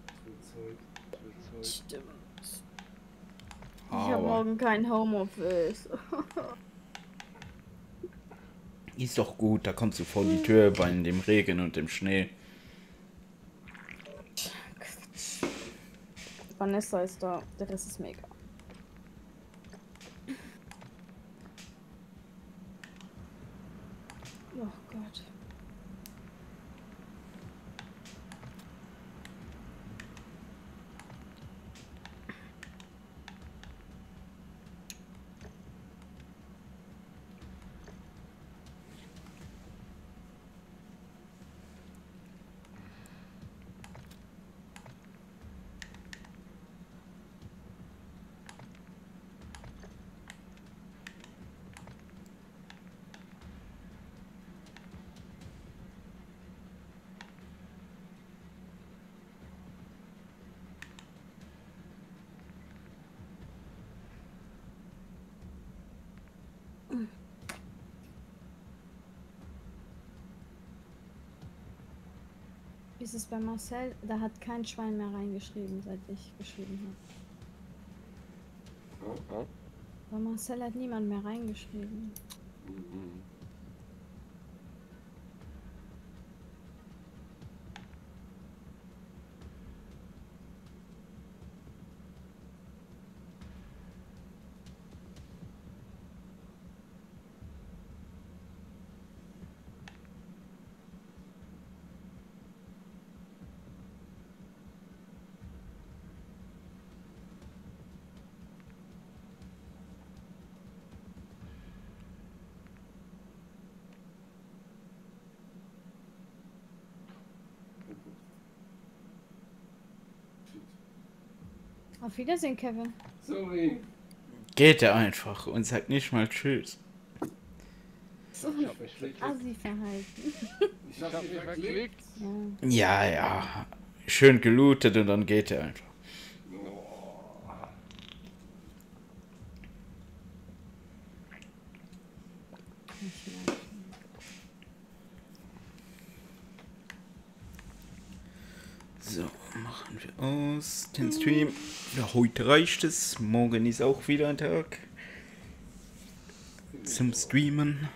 Stimmt. Ich habe morgen kein Homeoffice.
ist doch gut, da kommst du vor die Tür bei dem Regen und dem Schnee.
Vanessa ist da, der Rest ist mega. Es bei Marcel? Da hat kein Schwein mehr reingeschrieben, seit ich geschrieben habe. Bei Marcel hat niemand mehr reingeschrieben.
Mhm.
Auf Wiedersehen, Kevin.
Sorry.
Geht er einfach und sagt nicht mal Tschüss.
so ein Assi-Verhalten.
Ich hab mich verklickt.
Ja.
Ja, ja. Schön gelootet und dann geht er einfach. So, machen wir aus den Stream. Ja, heute reicht es. Morgen ist auch wieder ein Tag zum Streamen.